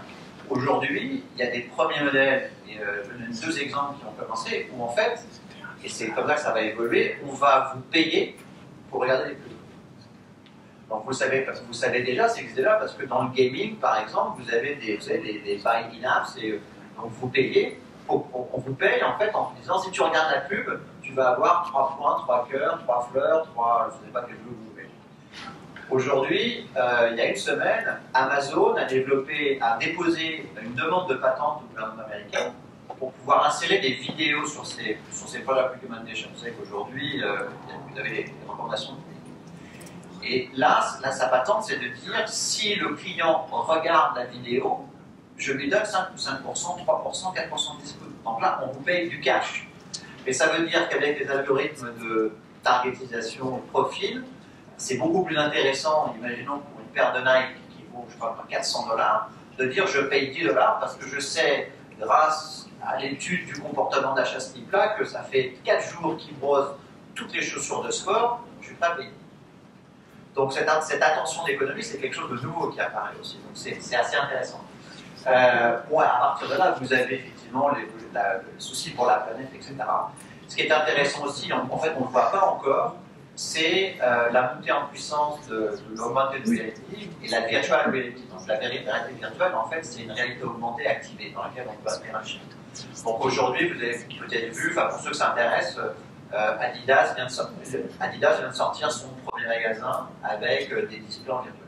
Speaker 2: Aujourd'hui, il y a des premiers modèles, et euh, donne deux exemples qui ont commencé, où en fait, et c'est comme ça que ça va évoluer, on va vous payer pour regarder les pubs. Donc vous savez, parce que vous savez déjà, c'est que déjà parce que dans le gaming, par exemple, vous avez des, vous savez, buy in-apps, et euh, donc vous payez, on, vous paye en fait en disant si tu regardes la pub, tu vas avoir 3 points, 3 cœurs, 3 fleurs, 3, je ne sais pas quel jeu vous. Aujourd'hui, euh, il y a une semaine, Amazon a développé, a déposé une demande de patente au gouvernement américain pour pouvoir insérer des vidéos sur ces, sur ces product recommendations. Vous savez qu'aujourd'hui, euh, vous avez les recommandations. Et là, là, sa patente, c'est de dire si le client regarde la vidéo, je lui donne 5 ou 5%, 3%, 4% de discount. Donc là, on vous paye du cash. Et ça veut dire qu'avec les algorithmes de targetisation profil, c'est beaucoup plus intéressant, imaginons pour une paire de Nike qui vaut, je pas, 400 dollars, de dire je paye 10 dollars parce que je sais, grâce à l'étude du comportement d'achat ce type-là, que ça fait 4 jours qu'il brosse toutes les chaussures de sport, je ne suis pas payé. Donc cette, attention d'économie, c'est quelque chose de nouveau qui apparaît aussi. Donc c'est assez intéressant. Euh, bon, à partir de là, vous avez effectivement le souci pour la planète, etc. Ce qui est intéressant aussi, en, fait, on ne voit pas encore, c'est euh, la montée en puissance de, de l'augmented reality et la virtual reality. Donc la réalité virtuelle, en fait, c'est une réalité augmentée activée dans laquelle on peut interagir. Donc aujourd'hui, vous avez peut-être vu, enfin pour ceux que ça intéresse, euh, Adidas, vient de sortir, Adidas vient de sortir son premier magasin avec euh, des displays en virtuel.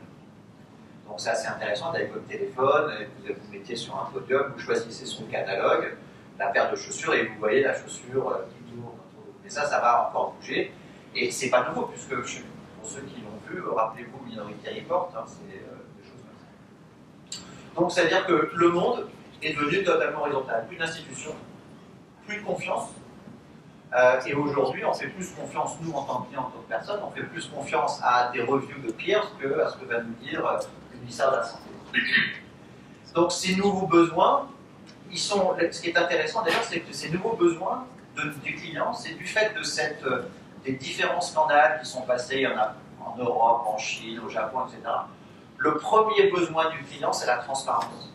Speaker 2: Donc c'est assez intéressant d'aller votre téléphone, vous vous mettez sur un podium, vous choisissez son catalogue, la paire de chaussures, et vous voyez la chaussure qui tourne. Mais ça, ça va encore bouger. Et c'est pas nouveau, puisque pour ceux qui l'ont vu, rappelez-vous Minority Report, hein, c'est euh, des choses comme ça. Donc ça veut dire que le monde est devenu totalement horizontal. Plus d'institutions, plus de confiance. Euh, et aujourd'hui, on fait plus confiance, nous, en tant que clients, en tant que personne, on fait plus confiance à des reviews de peers que à ce que va nous dire euh, le ministère de la Santé. Donc ces nouveaux besoins, ce qui est intéressant d'ailleurs, c'est que ces nouveaux besoins de- des clients, c'est du fait de cette, des différents scandales qui sont passés, il y en a en Europe, en Chine, au Japon, etc. Le premier besoin du client, c'est la transparence.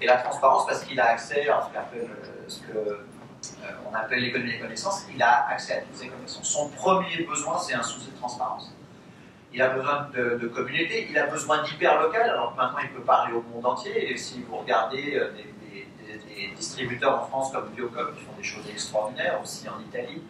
Speaker 2: Et la transparence parce qu'il a accès à ce qu'appelle, euh, euh, appelle l'économie des connaissances, il a accès à toutes ces connaissances. Son premier besoin, c'est un souci de transparence. Il a besoin de, communauté, il a besoin d'hyper-local, alors que maintenant il peut parler au monde entier. Et si vous regardez euh, des- des distributeurs en France comme Biocom qui font des choses extraordinaires, aussi en Italie,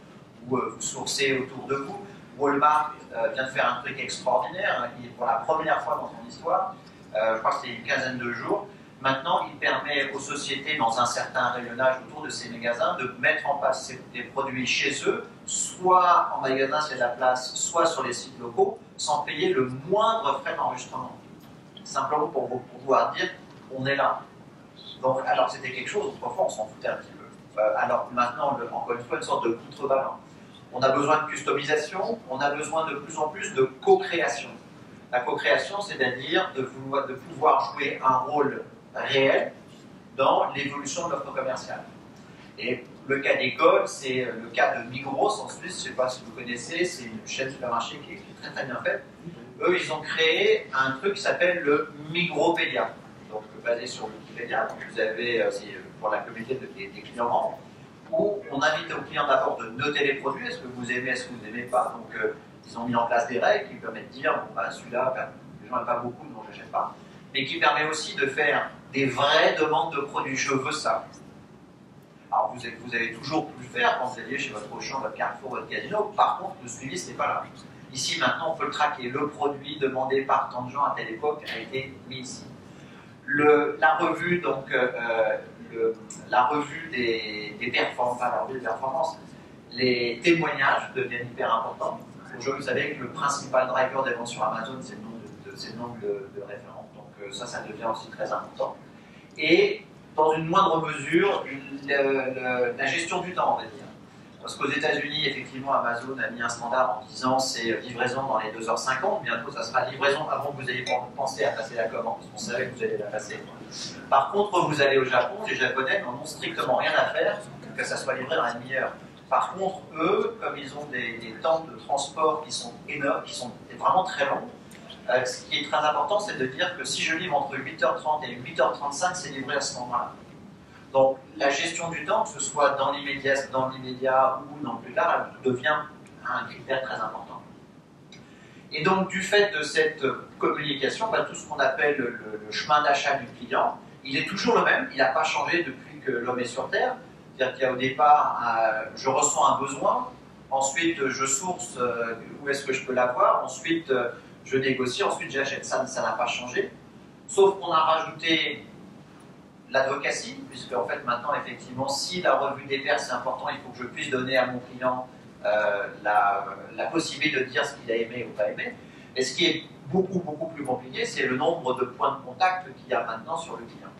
Speaker 2: où euh, vous sourcez autour de vous, Walmart euh, vient de faire un truc extraordinaire, pour la première fois dans son histoire, euh, je crois que c'était une quinzaine de jours, Maintenant, il permet aux sociétés, dans un certain rayonnage autour de ces magasins, de mettre en place des produits chez eux, soit en magasin s'il de la place, soit sur les sites locaux, sans payer le moindre frais d'enregistrement. Simplement pour, pouvoir dire on est là. Donc, alors c'était quelque chose, autrefois on s'en foutait un petit peu. Alors maintenant, encore une fois, une sorte de contrebalance. On a besoin de customisation, on a besoin de plus en plus de co-création. La co-création, c'est-à-dire de, pouvoir jouer un rôle réel dans l'évolution de l'offre commerciale. Et le cas d'école, c'est le cas de Migros en Suisse, je ne sais pas si vous connaissez, c'est une chaîne supermarché qui est, très très bien faite. Eux, ils ont créé un truc qui s'appelle le Migropédia, donc basé sur Wikipédia. Donc, vous avez, euh, c'est pour la communauté de- des, clients où on invite aux clients d'abord de noter les produits, est-ce que vous aimez, est-ce que vous n'aimez pas? Donc, euh, ils ont mis en place des règles qui permettent de dire, bon, bah, celui-là, ben, les gens n'aiment pas beaucoup, donc je n'achète pas. Mais qui permet aussi de faire des vraies demandes de produits. Je veux ça. Alors, vous avez, toujours pu le faire quand vous alliez chez votre Auchan, votre Carrefour, votre Casino. Par contre, le suivi, ce n'est pas là. Ici, maintenant, on peut le traquer. Le produit demandé par tant de gens à telle époque a été mis ici. La revue, donc, euh, euh, le- la revue des, performances, la revue des performances, les témoignages deviennent hyper importants. Aujourd'hui, vous savez que le principal driver des ventes sur Amazon, c'est le nombre de, de- références. Donc, euh, ça, ça devient aussi très important. Et dans une moindre mesure, la gestion du temps, on va dire. Parce qu'aux États-Unis, effectivement, Amazon a mis un standard en disant c'est livraison dans les 2h50. Bientôt, ça sera livraison avant que vous ayez pensé à passer la commande, parce qu'on savait que vous alliez la passer. Par contre, vous allez au Japon, les Japonais n'en ont strictement rien à faire que ça soit livré dans la demi-heure. Par contre, eux, comme ils ont des, des temps de transport qui sont énormes, qui sont vraiment très longs, euh, ce qui est très important, c'est de dire que si je livre entre 8h30 et 8h35, c'est livré à ce moment-là. Donc la gestion du temps, que ce soit dans l'immédiat, dans l'immédiat ou dans plus tard, devient un critère très important. Et donc du fait de cette communication, bah, tout ce qu'on appelle le, chemin d'achat du client, il est toujours le même, il n'a pas changé depuis que l'homme est sur Terre. C'est-à-dire qu'il y a au départ, je ressens un besoin, ensuite je source euh, où est-ce que je peux l'avoir, ensuite euh, je négocie, ensuite j'achète. Ça, ça n'a pas changé. Sauf qu'on a rajouté l'advocacy, puisque en fait maintenant, effectivement, si la revue des pairs c'est important, il faut que je puisse donner à mon client euh, la, possibilité de dire ce qu'il a aimé ou pas aimé. Et ce qui est beaucoup, beaucoup plus compliqué, c'est le nombre de points de contact qu'il y a maintenant sur le client.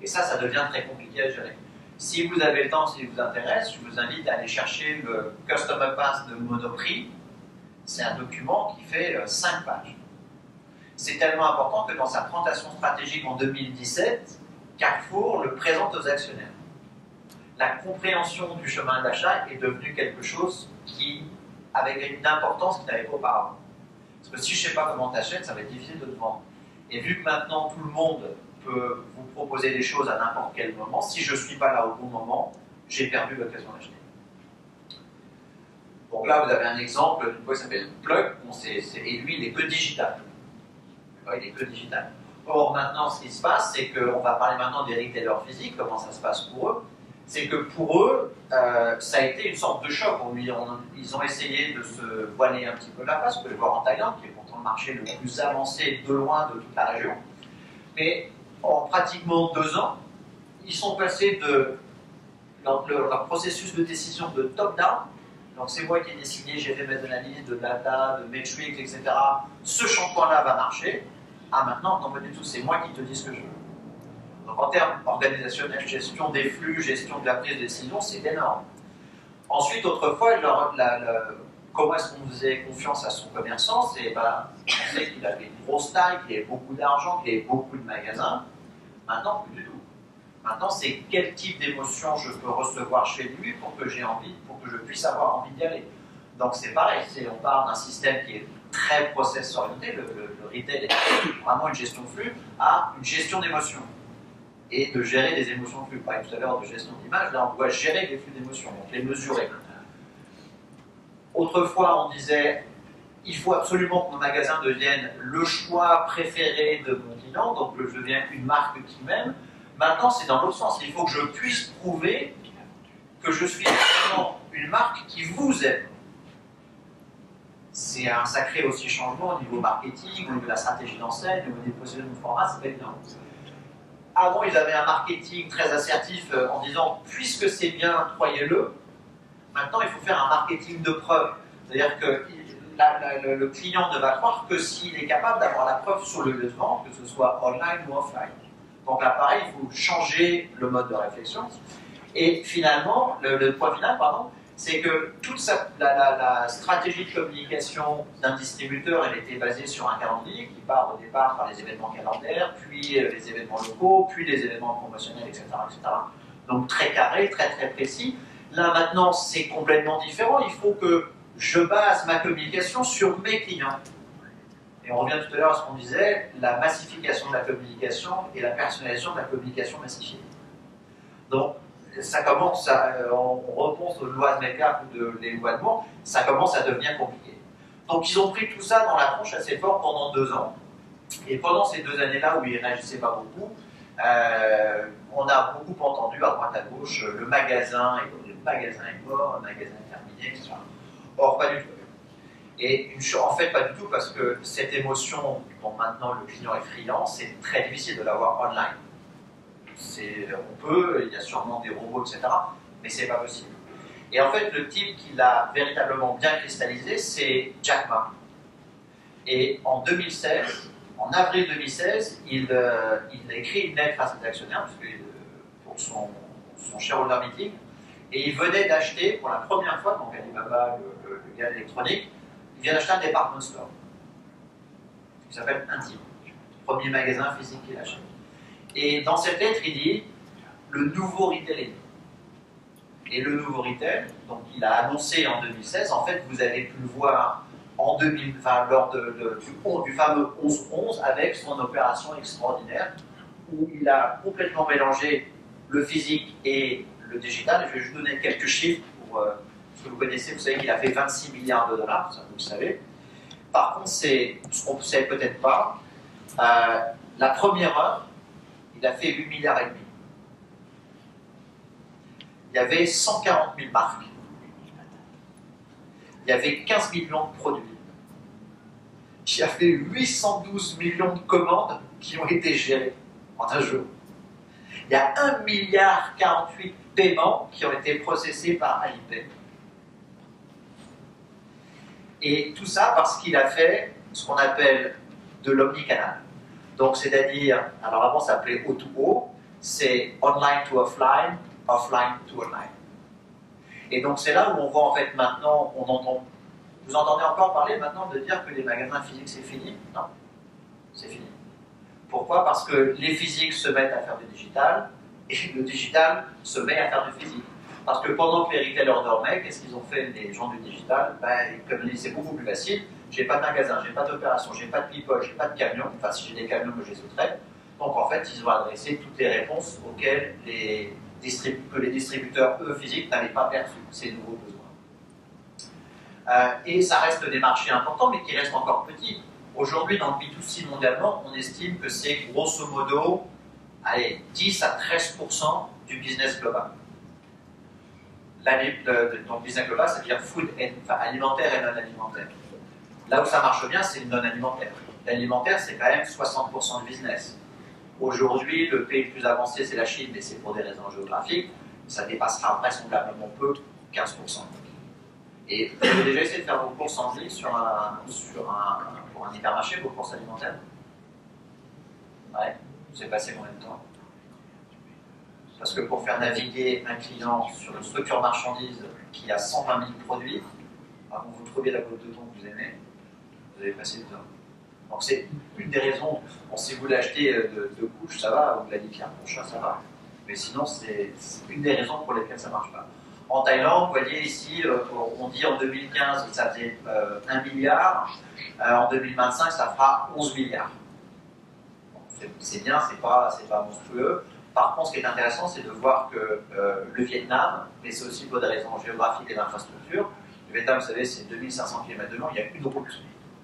Speaker 2: Et ça, ça devient très compliqué à gérer. Si vous avez le temps, si vous intéresse, je vous invite à aller chercher le Customer Pass de Monoprix. C'est un document qui fait 5 pages. C'est tellement important que dans sa présentation stratégique en 2017, Carrefour le présente aux actionnaires. La compréhension du chemin d'achat est devenue quelque chose qui, avec une importance qu'il n'avait pas auparavant. Parce que si je ne sais pas comment tu achètes, ça va être difficile de te vendre. Et vu que maintenant tout le monde peut vous proposer des choses à n'importe quel moment, si je ne suis pas là au bon moment, j'ai perdu l'occasion d'acheter. Donc là, vous avez un exemple d'une boîte qui s'appelle Plug, bon, c'est, et lui, il est que digital. Il est que digital. Or, maintenant, ce qui se passe, c'est qu'on va parler maintenant des retailers physiques, comment ça se passe pour eux. c'est que pour eux, euh, ça a été une sorte de choc. Ils ont essayé de se voiler un petit peu la face, peut le voir en Thaïlande, qui est pourtant le marché le plus avancé de loin de toute la région. Mais en pratiquement deux ans, ils sont passés de leur processus de décision de top-down. Donc c'est moi qui ai décidé, j'ai fait mes analyses de data, de metrics, etc. Ce shampoing-là va marcher. Ah maintenant, non pas du tout, c'est moi qui te dis ce que je veux. Donc en termes organisationnels, gestion des flux, gestion de la prise de décision, c'est énorme. Ensuite, autrefois, comment est-ce qu'on faisait confiance à son commerçant C'est ben, on sait qu'il avait une grosse taille, qu'il avait beaucoup d'argent, qu'il avait beaucoup de magasins. Maintenant, plus du tout. Maintenant, c'est quel type d'émotion je peux recevoir chez lui pour que j'ai envie, pour que je puisse avoir envie d'y aller. Donc c'est pareil, on part d'un système qui est très process orienté, le, retail est vraiment une gestion de flux, à une gestion d'émotions et de gérer des émotions de flux. Pareil, tout à l'heure de gestion d'image, là on doit gérer les flux d'émotions, donc les mesurer. Autrefois, on disait il faut absolument que mon magasin devienne le choix préféré de mon client, donc je devienne une marque qui m'aime. Maintenant, c'est dans l'autre sens. Il faut que je puisse prouver que je suis vraiment une marque qui vous aime. C'est un sacré aussi changement au niveau marketing, au niveau de la stratégie d'enseigne, au niveau des positionnements de format, c'est pas. Avant, ils avaient un marketing très assertif euh, en disant puisque c'est bien, croyez-le. Maintenant, il faut faire un marketing de preuve. C'est-à-dire que le client ne va croire que s'il est capable d'avoir la preuve sur le lieu de vente, que ce soit online ou offline. Donc là, pareil, il faut changer le mode de réflexion. Et finalement, le, le point final, pardon, c'est que toute la- la stratégie de communication d'un distributeur, elle était basée sur un calendrier qui part au départ par les événements calendaires, puis euh, les événements locaux, puis les événements promotionnels, etc. etc. Donc très carré, très très précis. Là maintenant, c'est complètement différent. Il faut que je base ma communication sur mes clients. Et on revient tout à l'heure à ce qu'on disait, la massification de la communication et la personnalisation de la communication massifiée. Donc, ça commence à, euh, on on repense aux lois de make-up ou de, Moore, ça commence à devenir compliqué. Donc, ils ont pris tout ça dans la tronche assez fort pendant deux ans. Et pendant ces deux années-là où ils ne réagissaient pas beaucoup, euh, on a beaucoup entendu à droite à gauche euh, le magasin, et le magasin est mort, le magasin est terminé, etc. Or, pas du tout. Et en fait, pas du tout, parce que cette émotion dont maintenant le client est friand, c'est très difficile de l'avoir online. C'est- On peut, il y a sûrement des robots, etc., mais c'est pas possible. Et en fait, le type qui l'a véritablement bien cristallisé, c'est Jack Ma. Et en 2016, en avril 2016, il, euh, écrit une lettre à ses actionnaires euh, pour son, son shareholder meeting, et il venait d'acheter pour la première fois, donc Alibaba, le, le, le gars électronique, il vient d'acheter un department store qui s'appelle Intime, premier magasin physique qu'il achète. Et dans cette lettre, il dit le nouveau retail. Et le nouveau retail, donc il a annoncé en 2016, en fait, vous avez pu le voir en 2020 lors du fameux 11-11 avec son opération extraordinaire où il a complètement mélangé le physique et le digital. Je vais juste donner quelques chiffres pour euh, ce que vous connaissez. Vous savez qu'il a fait 26 milliards de dollars, ça vous le savez. Par contre, c'est ce qu'on ne sait peut-être pas. euh, la première heure, il a fait 8 milliards et demi. Il y avait 140 000 marques. Il y avait 15 millions de produits. Il y avait 812 millions de commandes qui ont été gérées en un jour. Il y a 1 milliard 48 paiements qui ont été processés par Alipay. Et tout ça parce qu'il a fait ce qu'on appelle de l'omnicanal. Donc, c'est-à-dire, alors avant ça s'appelait O2O, c'est online to offline, offline to online. Et donc, c'est là où on voit en fait maintenant, on entend, vous entendez encore parler maintenant de dire que les magasins physiques c'est fini? Non, c'est fini. Pourquoi? Parce que les physiques se mettent à faire du digital et le digital se met à faire du physique. Parce que pendant que les retailers dormaient, qu'est-ce qu'ils ont fait les gens du digital? Ben, Comme ils c'est beaucoup plus facile. J'ai pas de magasin, j'ai pas d'opération, j'ai pas de people, j'ai pas de camion. Enfin, si j'ai des camions, je les sous-traite. Donc en fait, ils ont adressé toutes les réponses auxquelles les, distributeurs, eux, physiques, n'avaient pas perçu ces nouveaux besoins. Euh, et ça reste des marchés importants, mais qui restent encore petits. Aujourd'hui, dans le B2C mondialement, on estime que c'est grosso modo allez, 10 à 13% du business global. donc business global, food, and- enfin, alimentaire et non alimentaire. Là où ça marche bien, c'est le non alimentaire. L'alimentaire, c'est quand même 60% du business. Aujourd'hui, le pays le plus avancé, c'est la Chine, mais c'est pour des raisons géographiques. Ça dépassera vraisemblablement peu 15%. Et vous avez déjà essayé de faire vos courses en ligne sur un, sur un, pour un hypermarché, vos courses alimentaires? Ouais. Avez passé combien de temps? Parce que pour faire naviguer un client sur une structure marchandise qui a 120 000 produits, vous trouviez la boîte de thon que vous aimez, vous avez passé du temps. Donc c'est une des raisons. Si vous l'achetez euh, de, de couche, ça va, ou de la litière pour chat, ça va. Mais sinon, c'est une des raisons pour lesquelles ça ne marche pas. En Thaïlande, vous voyez ici, euh, on dit en 2015 que ça faisait euh, 1 milliard. Euh, en 2025, ça fera 11 milliards. C'est- bien, c'est pas, pas monstrueux. Par contre, ce qui est intéressant, c'est de voir que le Vietnam, mais c'est aussi pour des raisons géographiques et d'infrastructure, le Vietnam, vous savez, c'est 2500 km de long, il y a une route.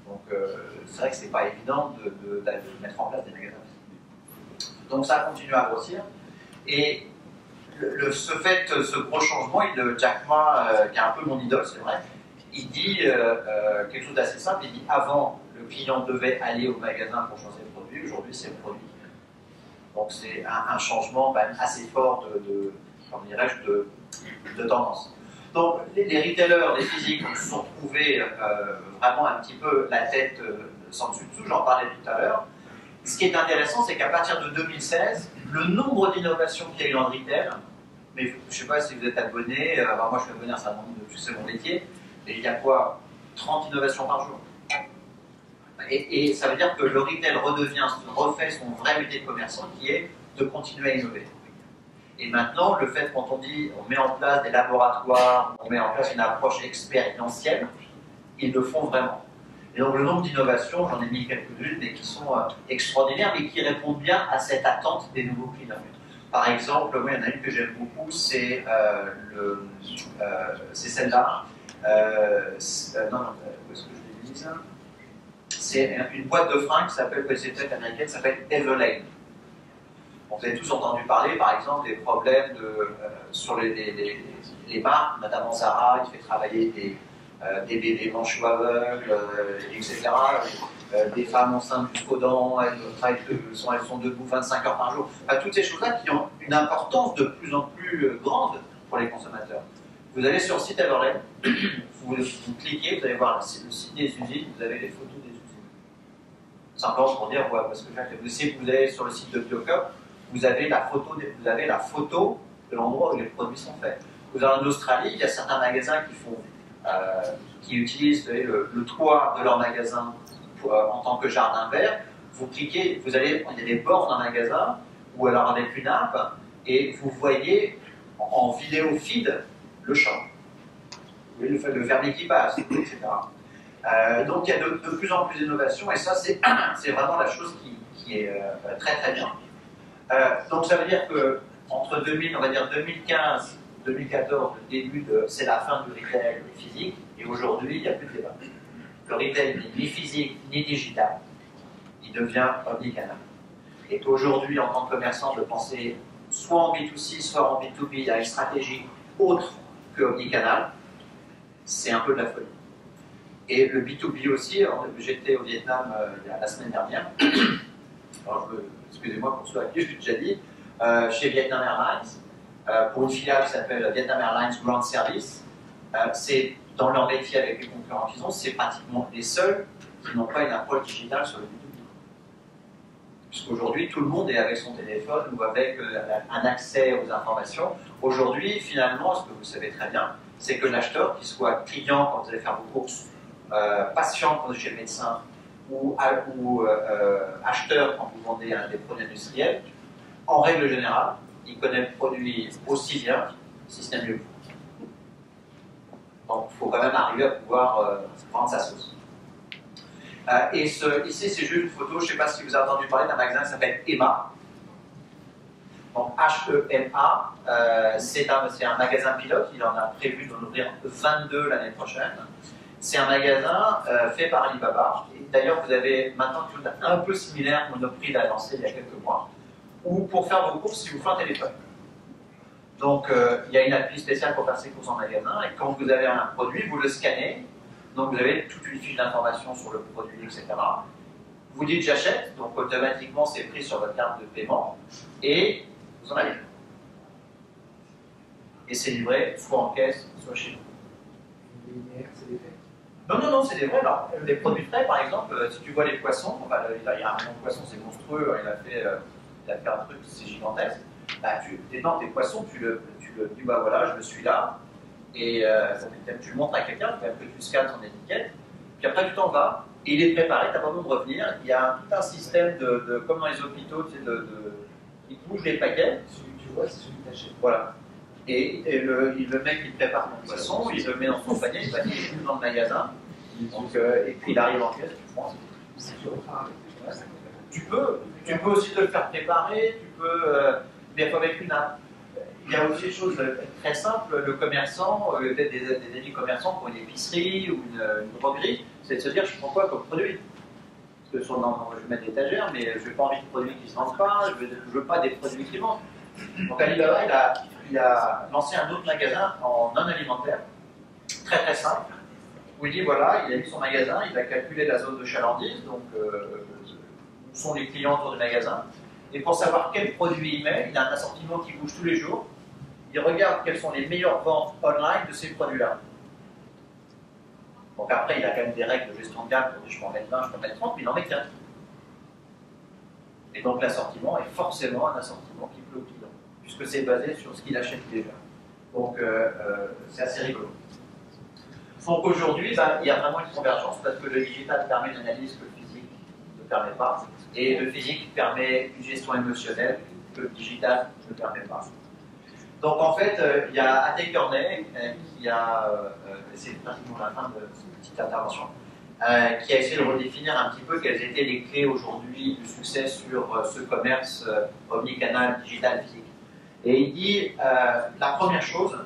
Speaker 2: Donc euh, c'est vrai que c'est pas évident de, mettre en place des magasins. Donc ça continue à grossir. Et le, ce fait, ce gros changement, il, le Jack Ma, euh, qui est un peu mon idole, c'est vrai, il dit euh, euh, quelque chose d'assez simple. Il dit avant, le client devait aller au magasin pour choisir le produit. Aujourd'hui, c'est le produit. Donc c'est un, changement assez fort de, de dirais-je, de, de tendance. Donc les, retailers, les physiques se sont trouvés euh, vraiment un petit peu la tête euh, sans dessus dessous, j'en parlais tout à l'heure. Ce qui est intéressant, c'est qu'à partir de 2016, le nombre d'innovations qu'il y a eu dans le retail, mais je ne sais pas si vous êtes abonné, euh, moi je suis abonné à un certain nombre de c'est mon métier, mais il y a quoi? 30 innovations par jour. Et, et ça veut dire que le retail redevient, refait son vrai métier de commerçant qui est de continuer à innover. Et maintenant, le fait quand on dit on met en place des laboratoires, on met en place une approche expérientielle, ils le font vraiment. Et donc le nombre d'innovations, j'en ai mis quelques-unes, mais qui sont euh, extraordinaires, mais qui répondent bien à cette attente des nouveaux clients. Par exemple, moi, il y en a une que j'aime beaucoup, c'est euh, euh, celle-là. Euh, euh, non, non, euh, où est-ce que je l'ai mise? C'est une boîte de fringues qui s'appelle, c'est peut-être américaine, s'appelle Everlane. Vous avez tous entendu parler, par exemple, des problèmes euh, sur les, les, les, marques, notamment Zara, qui fait travailler des, euh, des bébés manchots aveugles, euh, etc. Euh, des femmes enceintes jusqu'aux dents, elles, de- sont, elles sont debout 25 heures par jour. Toutes ces choses-là qui ont une importance de plus en plus grande pour les consommateurs. Vous allez sur le site Everlane, (coughs) vous, vous cliquez, vous allez voir le site, des usines, vous avez les photos des usines. Simplement pour dire, ouais, parce que j'ai- si vous allez sur le site de Biocup, vous avez la photo, vous avez la photo de l'endroit où les produits sont faits. Vous allez en Australie, il y a certains magasins qui font, euh, qui utilisent le, toit de leur magasin euh, en tant que jardin vert. Vous cliquez, vous allez, il y a des bords d'un magasin ou alors avec une app et vous voyez en, en vidéo feed le champ. Vous voyez le, le vernis qui passe, etc. Euh, donc il y a de, plus en plus d'innovations et ça c'est (clears throat) vraiment la chose qui, est très très bien. Euh, donc ça veut dire que entre 2000, on va dire 2015, 2014, le début c'est la fin du retail physique, et aujourd'hui il n'y a plus de débat. Le retail n'est ni physique ni digital, il devient omnicanal. Et qu'aujourd'hui, en tant que commerçant, de penser soit en B2C, soit en B2B à une stratégie autre que omnicanal, c'est un peu de la folie. Et le B2B aussi, j'étais au Vietnam euh, la semaine dernière, (coughs) alors je excusez-moi pour ceux à qui je l'ai déjà dit, euh, chez Vietnam Airlines, euh, pour une filiale qui s'appelle Vietnam Airlines Ground Service. Euh, c'est dans leur métier avec les concurrents qu'ils ont, c'est pratiquement les seuls qui n'ont pas une approche digitale sur le B2B. Puisqu'aujourd'hui, tout le monde est avec son téléphone ou avec un accès aux informations. Aujourd'hui, finalement, ce que vous savez très bien, c'est que l'acheteur, qu'il soit client quand vous allez faire vos courses, patient quand vous êtes chez le médecin, ou, ou, euh, euh, acheteur quand vous vendez un- des produits industriels, en règle générale, il connaît le produit aussi bien, si ce n'est mieux que vous. Donc, il faut quand même arriver à pouvoir euh, prendre sa sauce. Euh, et ici, c'est juste une photo, je ne sais pas si vous avez entendu parler d'un magasin qui s'appelle EMA. Donc, H-E-M-A, c'est un magasin pilote, il en a prévu d'en ouvrir 22 l'année prochaine. C'est un magasin euh, fait par Alibaba. D'ailleurs, vous avez maintenant quelque chose d'un peu similaire que Monoprix l'a lancé il y a quelques mois, où pour faire vos courses, il vous faut un téléphone. Donc, euh, il y a une appli spéciale pour faire ses courses en magasin. Et quand vous avez un produit, vous le scannez. Donc, vous avez toute une fiche d'information sur le produit, etc. Vous dites j'achète, donc automatiquement c'est pris sur votre carte de paiement et vous en allez. Et c'est livré soit en caisse, soit chez vous. Non, non, non, c'est des vrais. Alors, des produits frais, par exemple, euh, si tu vois les poissons, enfin, il y a un million de poissons, c'est monstrueux, il a fait, euh, il a fait un truc, c'est gigantesque. Bah, tu, dans tes poissons, tu le, tu le dis, bah voilà, je le suis là, et euh, tu le montres à quelqu'un, que tu scannes son étiquette, puis après tu t'en vas, et il est préparé, tu n'as pas besoin de revenir. Il y a tout un système de, de comme dans les hôpitaux, tu sais, de, de, il bouge les paquets.
Speaker 7: Celui que tu vois, c'est celui que tu achètes.
Speaker 2: Voilà. Et, et le, le, mec, il prépare ton poisson, il le met dans son panier, le panier est dans le magasin. Donc, euh, et puis il arrive en caisse, tu prends. Tu peux, tu peux aussi te le faire préparer, tu peux, euh, mais il avec une. Il y a aussi des choses très simples. Le commerçant, euh, peut-être des, des, amis commerçants pour une épicerie ou une, une droguerie, c'est de se dire je prends quoi comme produit? Parce que sur, je vais mettre l'étagère, mais je n'ai pas envie de produits qui ne se vendent pas, je ne veux, pas des produits qui vendent. Donc Alibaba, il a, il a lancé un autre magasin en non alimentaire, très très simple, où il dit voilà, il a mis son magasin, il a calculé la zone de chalandise, donc euh, où sont les clients autour du magasin, et pour savoir quel produit il met, il a un assortiment qui bouge tous les jours, il regarde quelles sont les meilleures ventes online de ces produits-là. Donc après, il a quand même des règles de gestion de gamme pour dire je peux en mettre 20, je peux en mettre 30, mais il en met 4. Et donc l'assortiment est forcément un assortiment qui client, puisque c'est basé sur ce qu'il achète déjà. Donc euh, euh, c'est assez rigolo. Donc aujourd'hui, ben, il y a vraiment une convergence parce que le digital permet une analyse que le physique ne permet pas, et le physique permet une gestion émotionnelle que le digital ne permet pas. Donc en fait, euh, il y a Ate Kearney qui a, c'est pratiquement la fin de cette petite intervention, qui a essayé de redéfinir un petit peu quelles étaient les clés aujourd'hui du succès sur ce commerce omnicanal, digital, physique. Et il dit, la première chose,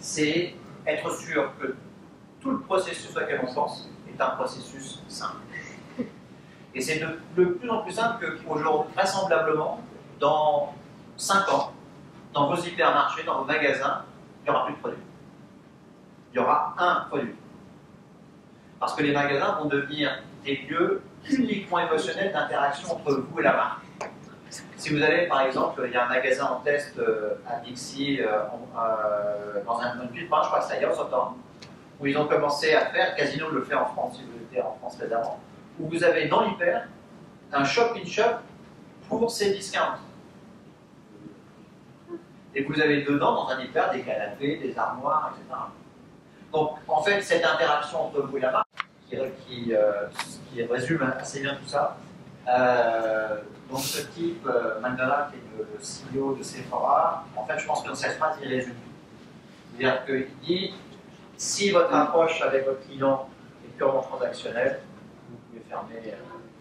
Speaker 2: c'est être sûr que tout le processus auquel on pense est un processus simple. Et c'est de, de, plus en plus simple qu'aujourd'hui, vraisemblablement, dans 5 ans, dans vos hypermarchés, dans vos magasins, il n'y aura plus de produits. Il y aura un produit. Parce que les magasins vont devenir des lieux uniquement émotionnels d'interaction entre vous et la marque. Si vous allez, par exemple, il y a un magasin en test euh, à Dixie, euh, euh, dans un ville, je crois que c'est ailleurs, septembre, où ils ont commencé à faire, Casino le fait en France, si vous étiez en France récemment, où vous avez dans l'hyper un shop-in-shop pour ces discounts. Et vous avez dedans, dans un hyper, des canapés, des armoires, etc. Donc, en fait, cette interaction entre vous et la marque, qui, euh, qui résume assez bien tout ça, euh, donc ce type, euh, Mandela, qui est le, CEO de Sephora, en fait, je pense que dans cette phrase, il résume. C'est-à-dire qu'il dit, si votre approche avec votre client est purement transactionnelle, vous pouvez fermer.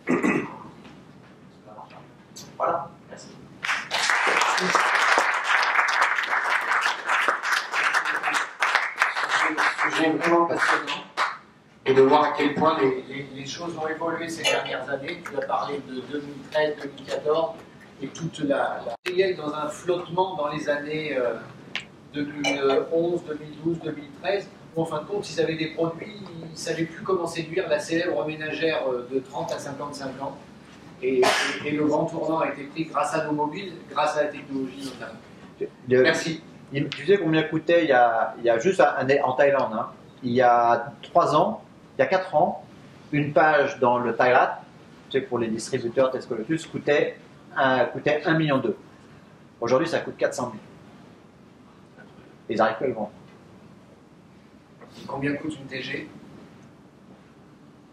Speaker 2: Euh, voilà, merci.
Speaker 7: sujet vraiment passionnant et de voir à quel point les, les, les, choses ont évolué ces dernières années. Tu as parlé de 2013, 2014 et toute la. la... dans un flottement dans les années euh, 2011, 2012, 2013, où en fin de compte, ils avaient des produits, ils ne savaient plus comment séduire la célèbre ménagère euh, de 30 à 55 ans. Et, et, et, le grand tournant a été pris grâce à nos mobiles, grâce à la technologie notamment.
Speaker 2: Le,
Speaker 7: Merci.
Speaker 2: Tu sais combien coûtait il y a, il y a juste un, en Thaïlande, hein, il y a 3 ans, il y a 4 ans, une page dans le Thailand, tu sais, pour les distributeurs Tesco Lotus, coûtait, un, coûtait 1 million d'euros. Aujourd'hui, ça coûte 400 000. Ils n'arrivent plus à le vendre.
Speaker 7: Combien coûte une TG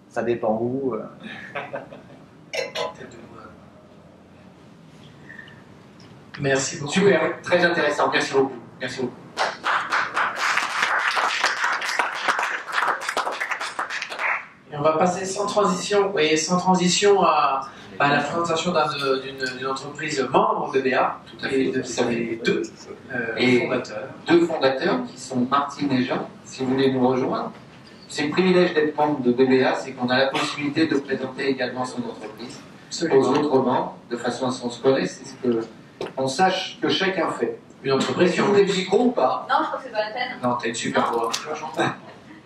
Speaker 2: Ça dépend où. Euh... (laughs)
Speaker 3: Merci beaucoup.
Speaker 7: Super, très intéressant. Merci beaucoup. Merci beaucoup.
Speaker 3: On va passer sans transition, oui, sans transition à, à la présentation d'une entreprise membre de BA.
Speaker 8: Tout à fait.
Speaker 3: Et de, vous avez deux euh,
Speaker 8: Et
Speaker 3: fondateurs.
Speaker 8: Deux fondateurs qui sont Martine et Jean, si vous voulez nous rejoindre. C'est le privilège d'être membre de BBA, c'est qu'on a la possibilité de présenter également son entreprise aux autres membres de façon à ce qu'on se connaisse, c'est ce que on sache que chacun fait. Une entreprise qui ont des micros ou pas
Speaker 9: Non, je crois que c'est pas la peine.
Speaker 8: Non, t'as une super voix.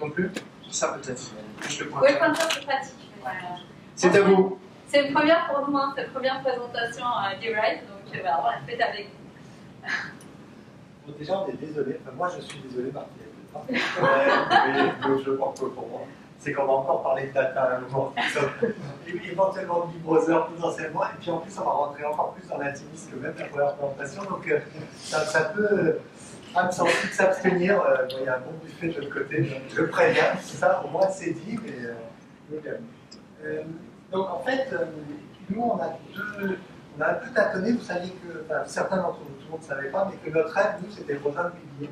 Speaker 2: Non plus Ça peut-être.
Speaker 9: Oui, c'est pratique.
Speaker 8: C'est à vous.
Speaker 9: C'est une première pour nous, hein, c'est la première présentation à D-Ride, donc euh, bah, on l'a fait avec (laughs)
Speaker 10: Bon, déjà, on est désolé. Enfin, moi, je suis désolé, Marc. il y a. Euh, mais donc, je pense que pour moi, c'est qu'on va encore parler de data à un moment. (laughs) Éventuellement de Big Brother potentiellement. Et puis en plus, on va rentrer encore plus dans l'intimisme que même la première présentation. Donc, euh, ça, ça peut. Euh, ah, me semble plus que s'abstenir. Euh, il y a un bon buffet de l'autre côté. donc Je préviens. Ça, au moins, c'est dit. Mais, euh. Euh, donc, en fait, nous, on a deux. On a un peu tâtonné, vous saviez que, certains d'entre vous, tout le monde ne savait pas, mais que notre rêve, nous, c'était le rejoindre. Donc,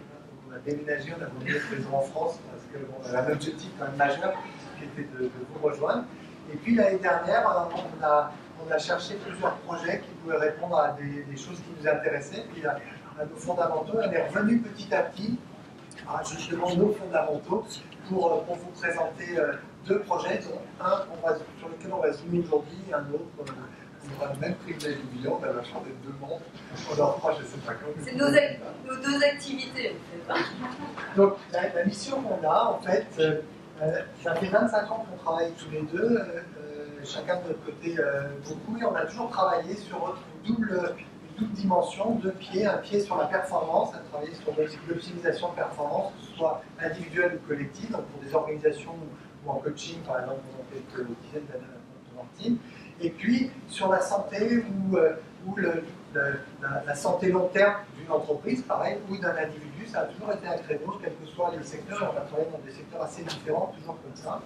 Speaker 10: on a déménagé, on a voulu notre maison en France, parce que bon, on avait un objectif quand même majeur, qui était de, vous rejoindre. Et puis l'année dernière, on a, on a cherché plusieurs projets qui pouvaient répondre à des, choses qui nous intéressaient. À, nos fondamentaux, on est revenu petit à petit à justement nos fondamentaux pour, euh, pour vous présenter euh, deux projets, dont un on va, sur lequel on va zoomer aujourd'hui, et un autre. euh, on aura le même privilège du million, on a la chance d'être deux mondes. On en fera, je ne sais pas quand.
Speaker 9: C'est nos, ac- nos deux activités en fait. (laughs)
Speaker 10: Donc la, la mission qu'on a, en fait, euh, ça fait 25 ans qu'on travaille tous les deux, euh, chacun de notre côté euh, beaucoup, et on a toujours travaillé sur une double, double dimension, deux pieds, un pied sur la performance, à travailler sur l'optimisation de performance, que ce soit individuelle ou collective, donc pour des organisations ou, en coaching, par exemple, on fait dizaine d'années maintenant de team, et puis sur la santé ou, euh, ou le- le- la, la santé long terme d'une entreprise, pareil, ou d'un individu, ça a toujours été un créneau, quels que soient les secteurs, on a travaillé dans des secteurs assez différents, toujours comme ça.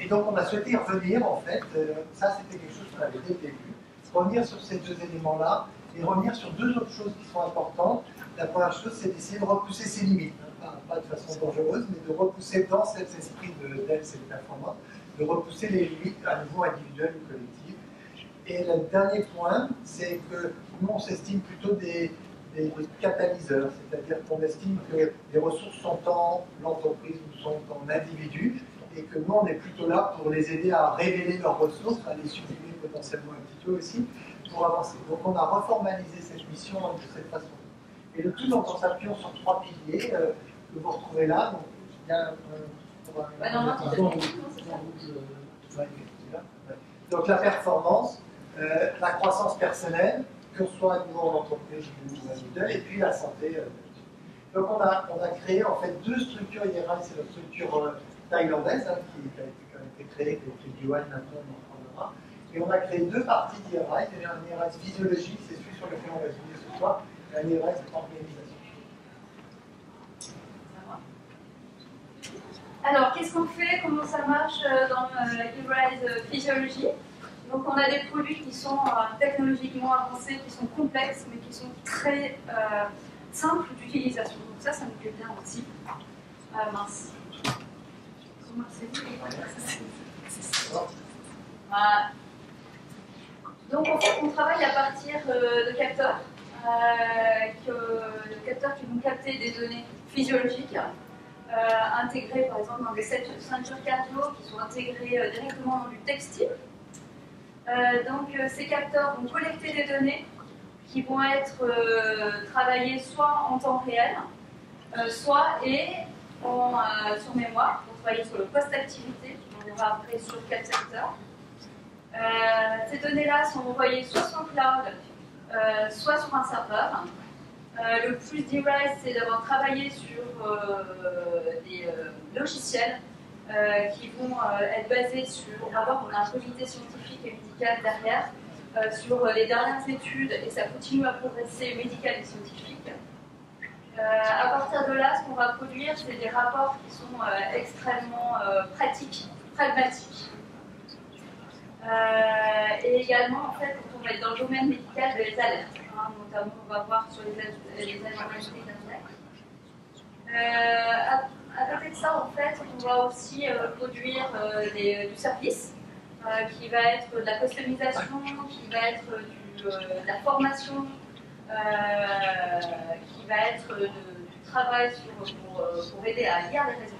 Speaker 10: Et donc on a souhaité revenir, en fait, euh, ça c'était quelque chose qu'on avait dès le début, revenir sur ces deux éléments-là, et revenir sur deux autres choses qui sont importantes. La première chose, c'est d'essayer de repousser ses limites, pas, de façon dangereuse, mais de repousser dans cet esprit de d'Els et de performance, de repousser les limites à niveau individuel ou collectif. Et le dernier point, c'est que nous, on s'estime plutôt des, catalyseurs, c'est-à-dire qu'on estime que les ressources sont en l'entreprise ou sont en l'individu, et que nous, on est plutôt là pour les aider à révéler leurs ressources, à les sublimer potentiellement un petit peu aussi, pour avancer. Donc on a reformalisé cette mission de cette façon. Et le tout en s'appuyant sur trois piliers euh, que vous retrouvez là. Donc, il y a un- un-
Speaker 9: Bah.
Speaker 10: Donc la performance, euh, la croissance personnelle, que ce soit à niveau en entreprise ou individuel, et puis la santé. euh. Donc on a, on a créé en fait deux structures IRI, c'est la structure euh, thaïlandaise hein, qui, qui a, été, qui a été créée, qui Yuan maintenant. Et on a créé deux parties a un IRI physiologique, c'est celui sur lequel on va se ce soir, et un IRI organisation.
Speaker 9: Alors, qu'est-ce qu'on fait? Comment ça marche euh, dans euh, E-Rise Physiologie? Donc, on a des produits qui sont euh, technologiquement avancés, qui sont complexes, mais qui sont très euh, simples d'utilisation. Donc, ça, ça nous plaît bien aussi. Ah, mince. Comment c'est (laughs) Voilà. Donc, en fait, on travaille à partir euh, de capteurs, de capteurs qui vont capter des données physiologiques euh, intégrés par exemple dans des ceint- ceintures cardio qui sont intégrées euh, directement dans du textile. Donc ces capteurs vont collecter des données qui vont être travaillées soit en temps réel, soit et en, sur mémoire, pour travailler sur le post-activité, on verra après sur quel secteur. Euh, ces données-là sont envoyées soit sur le cloud, euh, soit sur un serveur. Euh, le plus d'E-Rise, c'est d'avoir travaillé sur des logiciels qui vont être basés sur. On va voir qu'on a un comité scientifique et médical derrière, sur les dernières études, et ça continue à progresser médical et scientifique. À partir de là, ce qu'on va produire, c'est des rapports qui sont extrêmement pratiques, pragmatiques. Euh, et également, en fait, on va être dans le domaine médical, des alertes. hein, notamment, on va voir sur les, les anomalies cardiaques. Euh, à, côté de ça, en fait, on va aussi euh, produire du service, qui va être de la customisation, qui va être de la formation, qui va être de- du travail pour, pour aider à lire les résultats.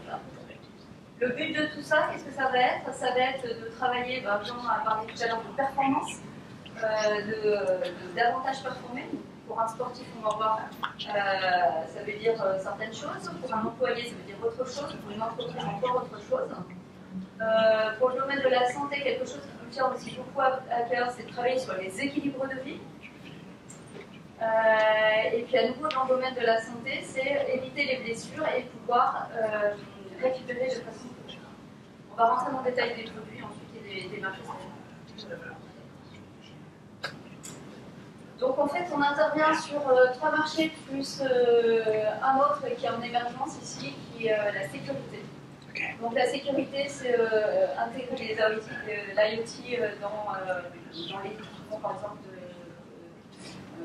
Speaker 9: Le but de tout ça, qu'est-ce que ça va être? Ça va être de travailler, ben, Jean a parlé tout à l'heure de performance, euh, de, de davantage performer, pour un sportif, on va voir, euh, ça veut dire euh, certaines choses. Pour un employé, ça veut dire autre chose. Pour une entreprise, encore autre chose. Euh, pour le domaine de la santé, quelque chose qui nous tient aussi beaucoup à cœur, c'est de travailler sur les équilibres de vie. Et puis à nouveau, dans le domaine de la santé, c'est éviter les blessures et pouvoir récupérer de façon On va rentrer dans le détail des produits ensuite et des, des marchés. Donc en fait, on intervient sur euh, trois marchés plus euh, un autre qui est en émergence ici, qui est euh, la sécurité. Donc la sécurité, c'est intégrer les IoT, l'IoT dans, dans les équipements, par exemple,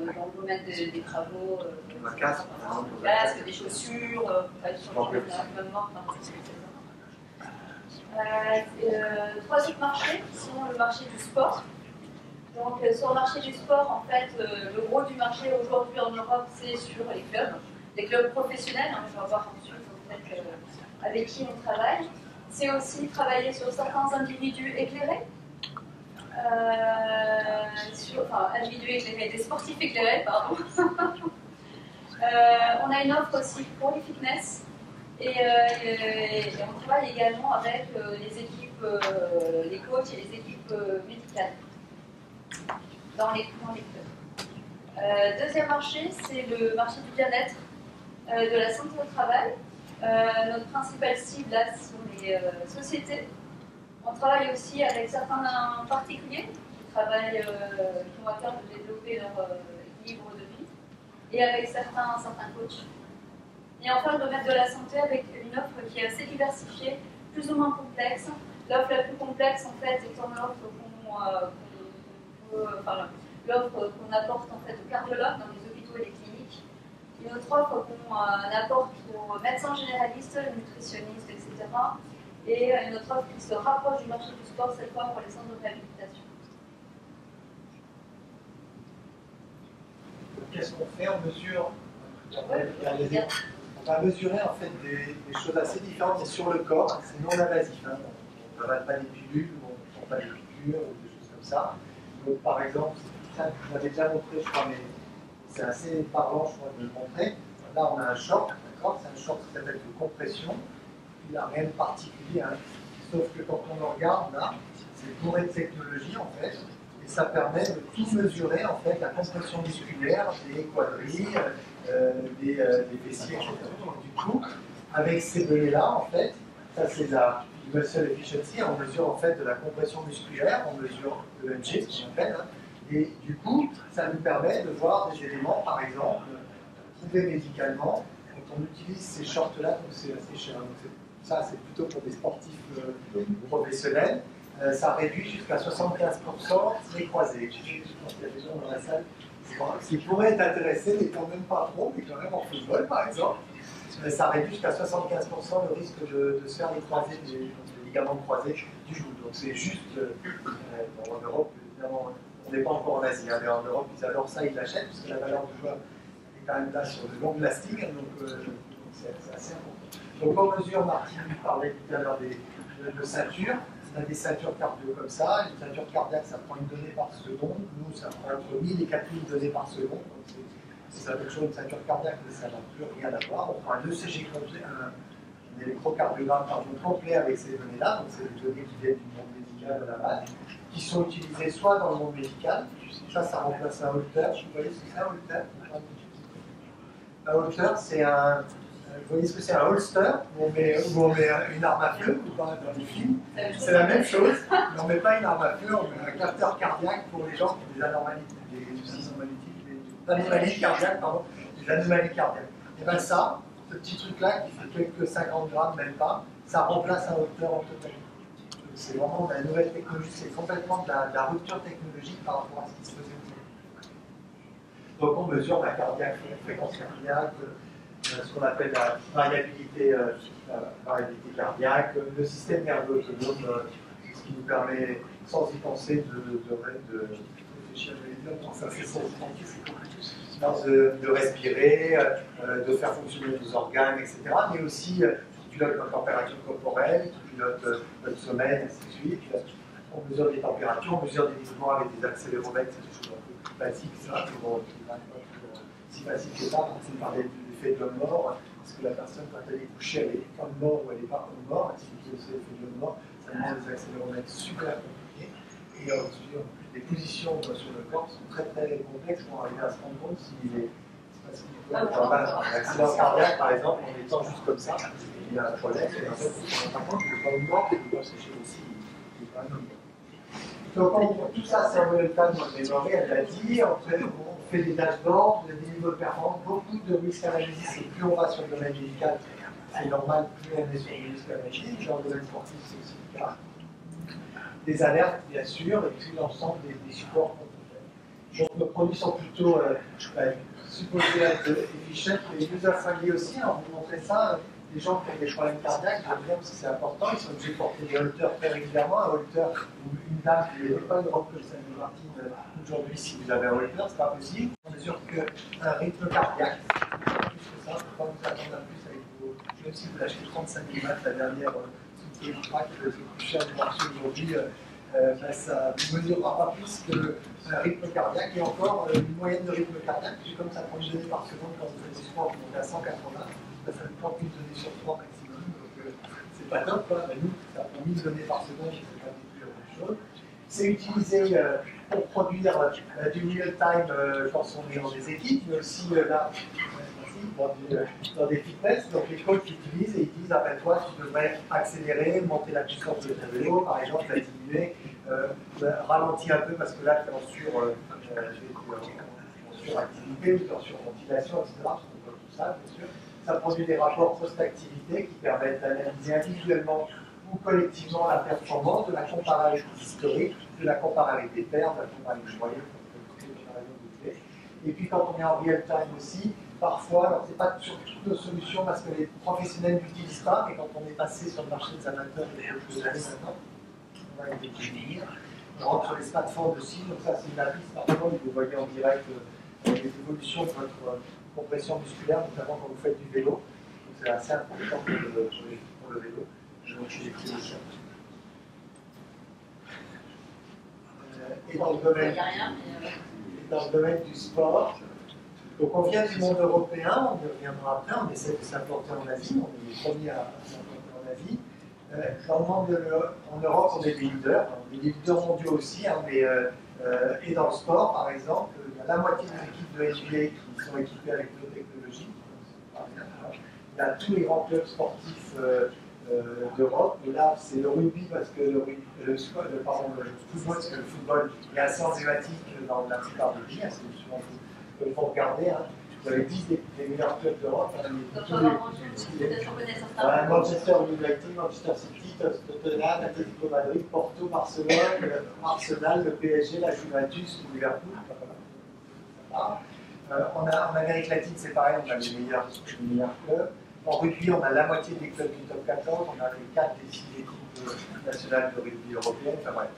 Speaker 9: de- dans le domaine des, des travaux,
Speaker 2: Un casque, par exemple.
Speaker 9: des chaussures, euh, trois autres marchés sont le marché du sport. Donc euh, sur le marché du sport, en fait, euh, le gros du marché aujourd'hui en Europe, c'est sur les clubs, les clubs professionnels. hein, je vais voir ensuite avec qui on travaille. C'est aussi travailler sur certains individus éclairés. Euh, sur, enfin, individus éclairés, des sportifs éclairés, pardon. (laughs) Euh, on a une offre aussi pour les fitness. Et, euh, on travaille également avec euh, les équipes, les coachs et les équipes médicales dans les, dans clubs. Deuxième marché, c'est le marché du bien-être, de la santé au travail. Notre principale cible, là, sont les sociétés. On travaille aussi avec certains particuliers qui travaillent, qui ont à de développer leur euh, équilibre de vie, et avec certains, certains coachs. Et enfin, le domaine de la santé avec une offre qui est assez diversifiée, plus ou moins complexe. L'offre la plus complexe, en fait, étant l'offre qu'on euh, apporte en fait aux cardiologues dans les hôpitaux et les cliniques. Une autre offre qu'on euh, apporte aux médecins généralistes, nutritionnistes, etc. Et une autre offre qui se rapproche du marché du sport, cette fois pour les centres de réhabilitation.
Speaker 10: Qu'est-ce qu'on fait On mesure. On va mesurer en fait des, choses assez différentes sur le corps. C'est non invasif. Hein. On n'avale pas des pilules, on ne prend pas des piqûres ou des choses comme ça. Donc, par exemple, ça, je l'avais déjà montré, je crois, mais c'est assez parlant, je crois, de le montrer. Là, on a un short, d'accord C'est un short qui s'appelle de compression. Il n'a rien de particulier. hein. Sauf que quand on le regarde, là, c'est bourré de technologie, en fait. Ça permet de tout mesurer, en fait, la compression musculaire des quadrilles, euh, des, euh, fessiers, etc. Donc, du coup, avec ces données-là, en fait, ça c'est la muscle efficiency, on mesure en fait de la compression musculaire, on mesure de l'MG, ce qu'on appelle, hein. et du coup, ça nous permet de voir des éléments, par exemple, prouvés médicalement, quand on utilise ces shorts-là, donc c'est assez cher, donc ça c'est plutôt pour des sportifs euh, professionnels, euh, ça réduit jusqu'à 75% les croisés. Je pense qu'il y a des gens dans la salle qui pourraient être intéressés, mais quand même pas trop, mais quand même en football par exemple. Euh, Ça réduit jusqu'à 75% le risque de, se faire les croisés, des, des ligaments croisés du genou. Donc c'est juste, euh, en Europe, évidemment, on n'est pas encore en Asie, hein, mais en Europe ils adorent ça, ils l'achètent, parce que la valeur du joueur est quand même là sur longues lasting, donc euh, donc c'est assez important. Donc on mesure, Martin parlait tout à l'heure de, ceintures. On a des ceintures cardio comme ça. Une ceinture cardiaque, ça prend une donnée par seconde. Nous, ça prend entre 1000 et 4000 données par seconde. Donc c'est- ça chose, une ceinture cardiaque, mais ça n'a plus rien à voir. On prend un ECG complet, un, un électrocardiogramme cardio complet avec ces données-là. Donc c'est des données qui viennent du monde médical à la base, qui sont utilisées soit dans le monde médical. Ça, ça remplace un holter. Vous voyez ce c'est un holter? Un holter, c'est un, vous voyez ce que c'est un holster où on met, où on met une arme à feu dans les films C'est la même chose, mais on ne met pas une arme à feu, on met un capteur cardiaque pour les gens qui ont des anomalies, des, des anomalies cardiaques, pardon, des anomalies cardiaques. Et bien ça, ce petit truc-là qui fait quelques 50 grammes, même pas, ça remplace un holter en totalité. C'est vraiment de la nouvelle technologie, c'est complètement de la, de la rupture technologique par rapport à ce qui se faisait donc on mesure la cardiaque, la fréquence cardiaque, ce qu'on appelle la variabilité, euh, la variabilité cardiaque, le système nerveux autonome, euh, ce qui nous permet, sans y penser, de, de, de, de c'est de, respirer, euh, de faire fonctionner nos organes, etc. Mais aussi, euh, qui pilote notre température corporelle, qui pilote euh, notre sommeil, ainsi de suite. On mesure des températures, on mesure des mouvements avec des accéléromètres, c'est des choses un peu basiques, ça, toujours si facile que ça, c'est parler de l'effet de l'homme mort, parce que la personne, quand elle est couchée, elle est comme mort ou elle n'est pas comme mort, et si vous l'effet de l'homme mort, ça demande des accéléromètres super compliqués. Et en plus, les positions euh, sur le corps sont très très complexes pour arriver à se rendre compte s'il est. parce qu'il peut avoir un accident cardiaque, par exemple, en étant juste comme ça, il a un problème, et en fait, on se rend compte que quand il mort, il pas sécher aussi, il est pas un homme. Donc on- tout ça, c'est en real time dans le memory, elle l'a dit. Après, on des dashboards, des niveaux de beaucoup de risk analysis. Et plus on va sur le domaine médical, c'est normal, plus on est sur le risk analysis. Dans le domaine sportif, c'est aussi le cas. Des alertes, bien sûr, et puis l'ensemble des, supports qu'on peut faire. Donc nos produits sont plutôt euh, euh, supposés être efficient et user-friendly aussi. Alors, vous montrez ça. les gens qui ont des problèmes cardiaques, aiment bien parce que c'est important, ils sont obligés de porter des halters très régulièrement. Un halter ou une dame qui n'est pas une robe que ça nous Martine euh, aujourd'hui, si vous avez un halter, c'est pas possible. On mesure qu'un rythme cardiaque, plus que ça, ne peut pas vous attendre à plus avec vos. Même si vous l'achetez 35 000 watts, la dernière euh, Super Track, le plus cher du marché aujourd'hui, euh, euh, ben, ça ne mesurera pas plus qu'un rythme cardiaque. Et encore, une moyenne de rythme cardiaque, puis comme ça prend une donnée par seconde quand vous faites du sport, vous montez à 180 ça ne prend qu'une donnée sur trois maximum, donc euh, c'est pas top. Quoi. Mais nous, ça prend 1000 données par seconde, c'est pas du tout la même chose. C'est utilisé pour produire euh, du real-time euh, quand on est dans des équipes, mais aussi euh, là, euh, dans des fitness. Donc les coachs l'utilisent et ils disent après toi, tu devrais accélérer, monter la puissance de ton vélo, par exemple, la diminuer, euh, bah, ralentir un peu parce que là, tu es en sur, euh, euh, suractivité ou tu en surventilation, etc. Tout ça, bien sûr. Ça produit des rapports post-activité qui permettent d'analyser individuellement ou collectivement la performance, de la comparer avec la comparer avec des pairs, de la comparer avec faites. Et puis quand on est en real time aussi, parfois, alors c'est pas sur toutes nos solutions parce que les professionnels n'utilisent pas, mais quand on est passé sur le marché des amateurs années maintenant, on va définir. On rentre sur les smartphones aussi, donc ça c'est une appli smartphone, vous voyez en direct euh, les évolutions de votre euh, compression musculaire, notamment quand vous faites du vélo. Donc c'est assez important pour le, vélo. Je vais montrer les clés aussi. Euh, Et dans le domaine, du sport, donc on vient du monde européen, on y reviendra après, on essaie de s'implanter en Asie, on est les premiers à s'implanter en Asie. Euh, en Europe, on est des leaders, on est des leaders mondiaux aussi, hein, mais, euh, euh, et dans le sport, par exemple, il y a la moitié des équipes de NBA qui sont équipées avec nos technologies. Hein. Il y a tous les grands clubs sportifs d'Europe, et là c'est le rugby parce que le, rugby- le, le- pardon, le football, parce que le football est assez emblématique dans la plupart des pays, hein, c'est souvent il faut regarder. Hein. Vous avez 10 des, des meilleurs clubs d'Europe. Hein, voilà, Manchester United, Manchester City, Tottenham, Atletico Madrid, Porto, Barcelone, Arsenal, le PSG, la Juventus, Liverpool. Voilà. Euh, on a, en Amérique latine, c'est pareil, on a les meilleurs, les meilleurs clubs. En rugby, on a la moitié des clubs du top 14, on a les 4 des 6 équipes nationales de rugby européenne. Enfin bref,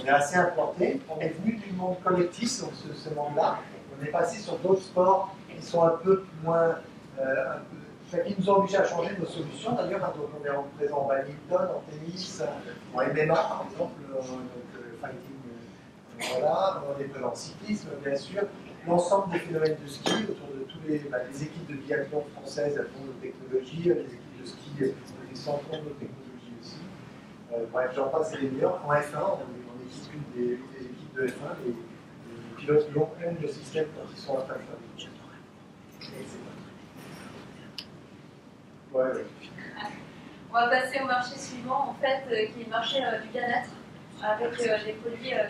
Speaker 10: on est assez implanté. On est venu du monde collectif, donc ce, monde-là. On est passé sur d'autres sports qui sont un peu moins. euh, qui nous ont obligés à changer nos solutions. D'ailleurs, hein, on est en présent en badminton, en tennis, en MMA par exemple, euh, donc, euh, fighting. voilà, on est présent en cyclisme, bien sûr. L'ensemble des phénomènes de ski autour les, bah, les équipes de biathlon françaises, elles font nos technologies, les équipes de ski, elles font de nos technologies aussi. Euh, bref, j'en passe les meilleurs. En F1, on, on équipe une des, équipes de F1, les, les pilotes l'ont aiment le système quand ils sont en F1. Et c'est pas- Ouais, ouais.
Speaker 9: On va passer au marché suivant, en fait, euh, qui est le marché euh, du bien-être, avec des produits euh,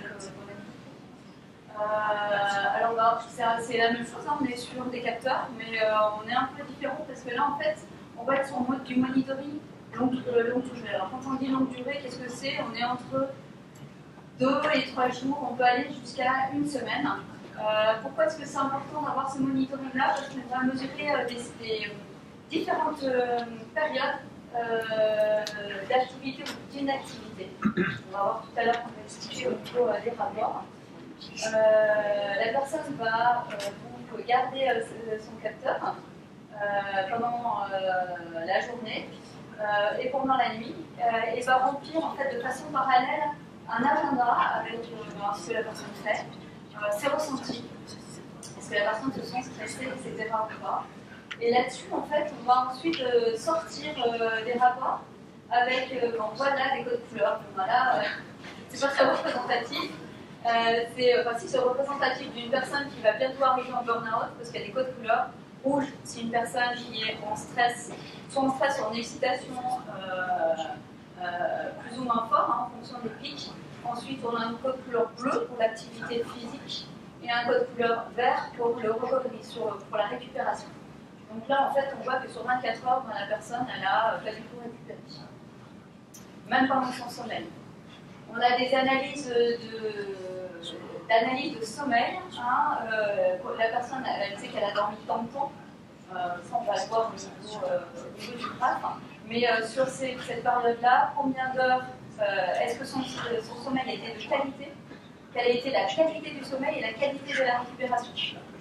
Speaker 9: alors, bah, c'est la même chose, hein, on est sur des capteurs, mais euh, on est un peu différent parce que là, en fait, on va être sur du monitoring longue, euh, longue durée. Alors, quand on dit longue durée, qu'est-ce que c'est? On est entre 2 et 3 jours, on peut aller jusqu'à une semaine. Euh, pourquoi est-ce que c'est important d'avoir ce monitoring-là? Parce qu'on va mesurer euh, des, différentes euh, périodes euh, d'activité ou d'inactivité. On va voir tout à l'heure qu'on va expliquer au niveau euh, des rapports. La personne va garder son capteur euh, pendant euh, la journée euh, et pendant la nuit et va remplir en fait de façon parallèle un agenda avec euh, ce que la personne fait, ses ressentis, Est-ce que la personne se sent stressée, etc. Et là-dessus, en fait, on va ensuite sortir des rapports avec, bon, voilà, des codes couleurs. Voilà, (laughs) c'est pas très représentatif. Euh, c'est, enfin, si représentatif d'une personne qui va bientôt arriver en burn-out parce qu'il y a des codes couleurs. Rouge, c'est une personne qui est en stress, soit en stress, soit en excitation euh, euh, plus ou moins fort hein, en fonction des pics. Ensuite, on a un code couleur bleu pour l'activité physique et un code couleur vert pour le recovery, sur- pour la récupération. Donc là, en fait, on voit que sur 24 heures, ben, la personne, elle a euh, pas du tout récupéré. Même pendant son sommeil. On a des analyses de, d'analyse de sommeil. hein, euh, la personne, elle, sait qu'elle a dormi tant de temps, ça on va le voir au niveau, euh, au niveau du graphe. hein. Mais euh, sur cette période-là, combien d'heures est-ce que son, son sommeil été de qualité? Quelle a été la qualité du sommeil et la qualité de la récupération?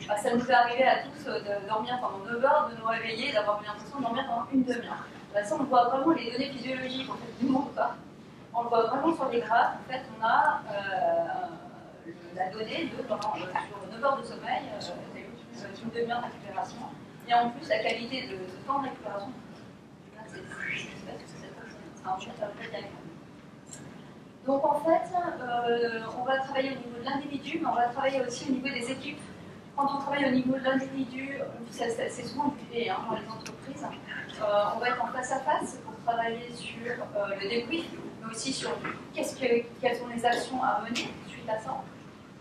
Speaker 9: Bah, Ça nous est arrivé à tous de dormir pendant 9 heures, de nous réveiller d'avoir l'impression de dormir pendant une demi-heure. Ça, on voit vraiment les données physiologiques en fait, du monde. On le voit vraiment sur les graphes. En fait, on a la donnée de pendant, sur 9 heures de sommeil, euh, c'est une demi-heure de récupération. Et en plus, la qualité de ce temps de récupération, c'est un. Donc en fait, euh, on va travailler au niveau de l'individu, mais on va travailler aussi au niveau des équipes. Quand on travaille au niveau de l'individu, c'est souvent occupé hein, dans les entreprises. Euh, on va être en face à face pour travailler sur le débrief, mais aussi sur qu'est-ce que, quelles sont les actions à mener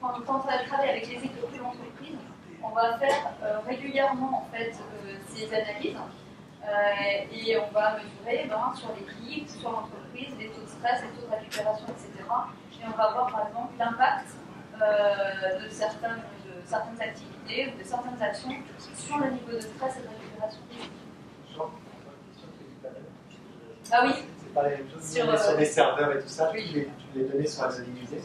Speaker 9: Quand, on va travailler avec les équipes de l'entreprise, on va faire euh, régulièrement en fait euh, ces analyses euh, et on va mesurer ben, sur l'équipe, sur l'entreprise, les taux de stress, les taux de récupération, etc. Et on va voir par exemple l'impact euh, de, certaines, de certaines activités ou de certaines actions sur le niveau de stress et de récupération. Ah oui,
Speaker 10: C'est pas la même chose.
Speaker 9: Sur,
Speaker 10: les serveurs et tout ça, les, les données sont anonymisées.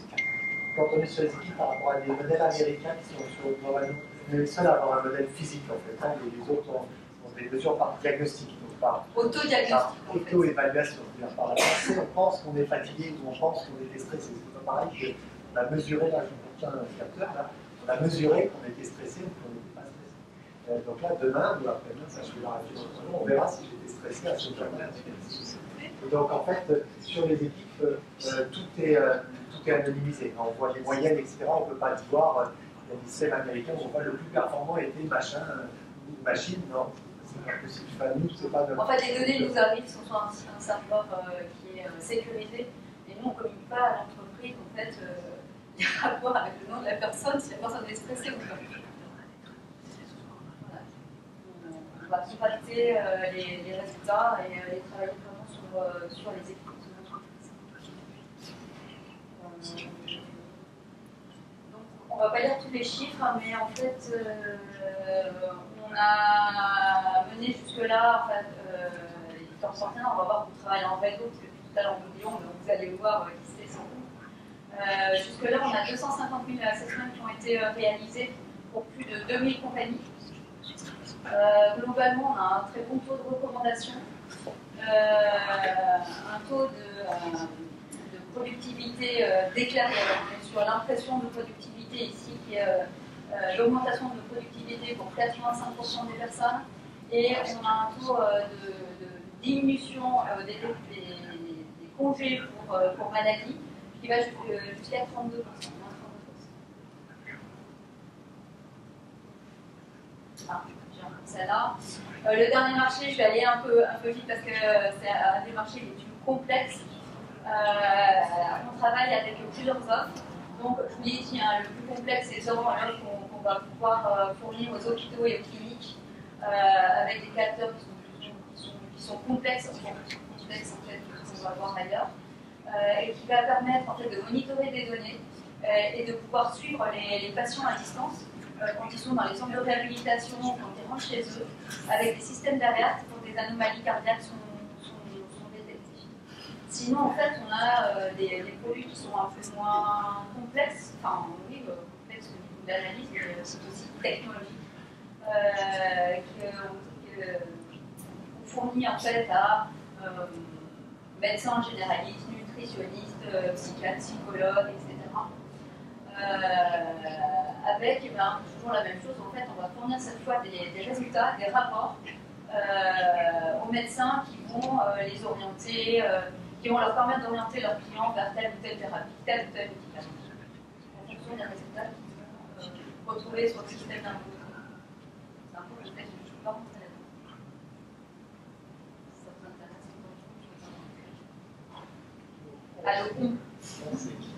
Speaker 10: Quand on est sur les équipes par rapport à des modèles américains qui sont sur globalement, on est les seuls à avoir un modèle physique en fait. hein, et les autres ont, ont des mesures par diagnostic, donc par, auto-évaluation. Par la pensée, on pense qu'on est fatigué ou on pense qu'on était stressé. C'est pas pareil qu'on a mesuré, là, je tiens un capteur, là, on a mesuré qu'on était stressé ou qu'on n'était pas stressé. Euh, donc là, demain ou après-demain, ça je vais la on verra si j'étais stressé à ce moment-là. Donc en fait, sur les équipes, euh, euh, tout, est, euh, tout est anonymisé. On voit les moyennes, etc. On ne peut pas voir. Il y a américains on voit le plus performant était machin machine. Non, c'est pas possible. Nous, c'est pas.
Speaker 9: En fait, les données nous arrivent sont sur un, un serveur qui est sécurisé et nous on ne communique pas à l'entreprise. En fait, euh, il (laughs) y a rapport avec le nom de la personne, si la personne est stressée ou pas. On va contacter euh, les, les résultats et, et travailler vraiment euh, sur les équipes de. Euh, donc, on va pas lire tous les chiffres, hein, mais en fait, euh, on a mené jusque-là, en fait, il en sortir, on va voir qu'on travaille en réseau, parce que tout à l'heure nous disions, mais vous allez voir qui c'est sans. Euh, jusque-là, on a 250 000 assessments qui ont été réalisés pour plus de 2000 compagnies. Globalement, on a un très bon taux de recommandation, un taux de, euh, productivité euh, est sur l'impression de productivité ici, qui est euh, euh, l'augmentation de productivité pour 85% des personnes. Et on a un taux euh, de, diminution euh, des, des- des congés pour, euh, maladie qui va jusqu'à 32%. moins 32%. Ah, j'ai repris celle-là. Euh, le dernier marché, je vais aller un peu, un peu vite parce que euh, c'est un des marchés les plus complexes. Euh, on travaille avec plusieurs offres. Donc, je vous l'ai dit, le plus complexe, c'est sûrement l'offre qu'on va pouvoir euh, fournir aux hôpitaux et aux cliniques avec des capteurs qui sont, qui sont, qui sont complexes, complexes en fait, qu'on va voir ailleurs, et qui va permettre en fait, de monitorer des données et de pouvoir suivre les, patients à distance quand ils sont dans les centres de réhabilitation, quand ils rentrent chez eux, avec des systèmes d'alerte pour des anomalies cardiaques sont, détectées. Sinon, en fait, on a euh, des, produits qui sont un peu moins complexes, enfin, oui, euh, complexes au niveau de l'analyse, mais c'est aussi technologique, euh, que- que- qu'on fournit en fait à euh, médecins généralistes, nutritionnistes, euh, psychiatres, psychologues, etc. Euh, avec eh ben, toujours la même chose, en fait, on va fournir cette fois des, résultats, des rapports euh, aux médecins qui vont euh, les orienter, qui vont leur permettre d'orienter leurs clients vers telle ou telle thérapie, tel ou tel médicament, en fonction des résultats qu'ils vont retrouver sur le système d'un C'est un peu le fait, je ne peux pas rentrer là-dedans. Ça vous intéresse Allô
Speaker 10: C'est qui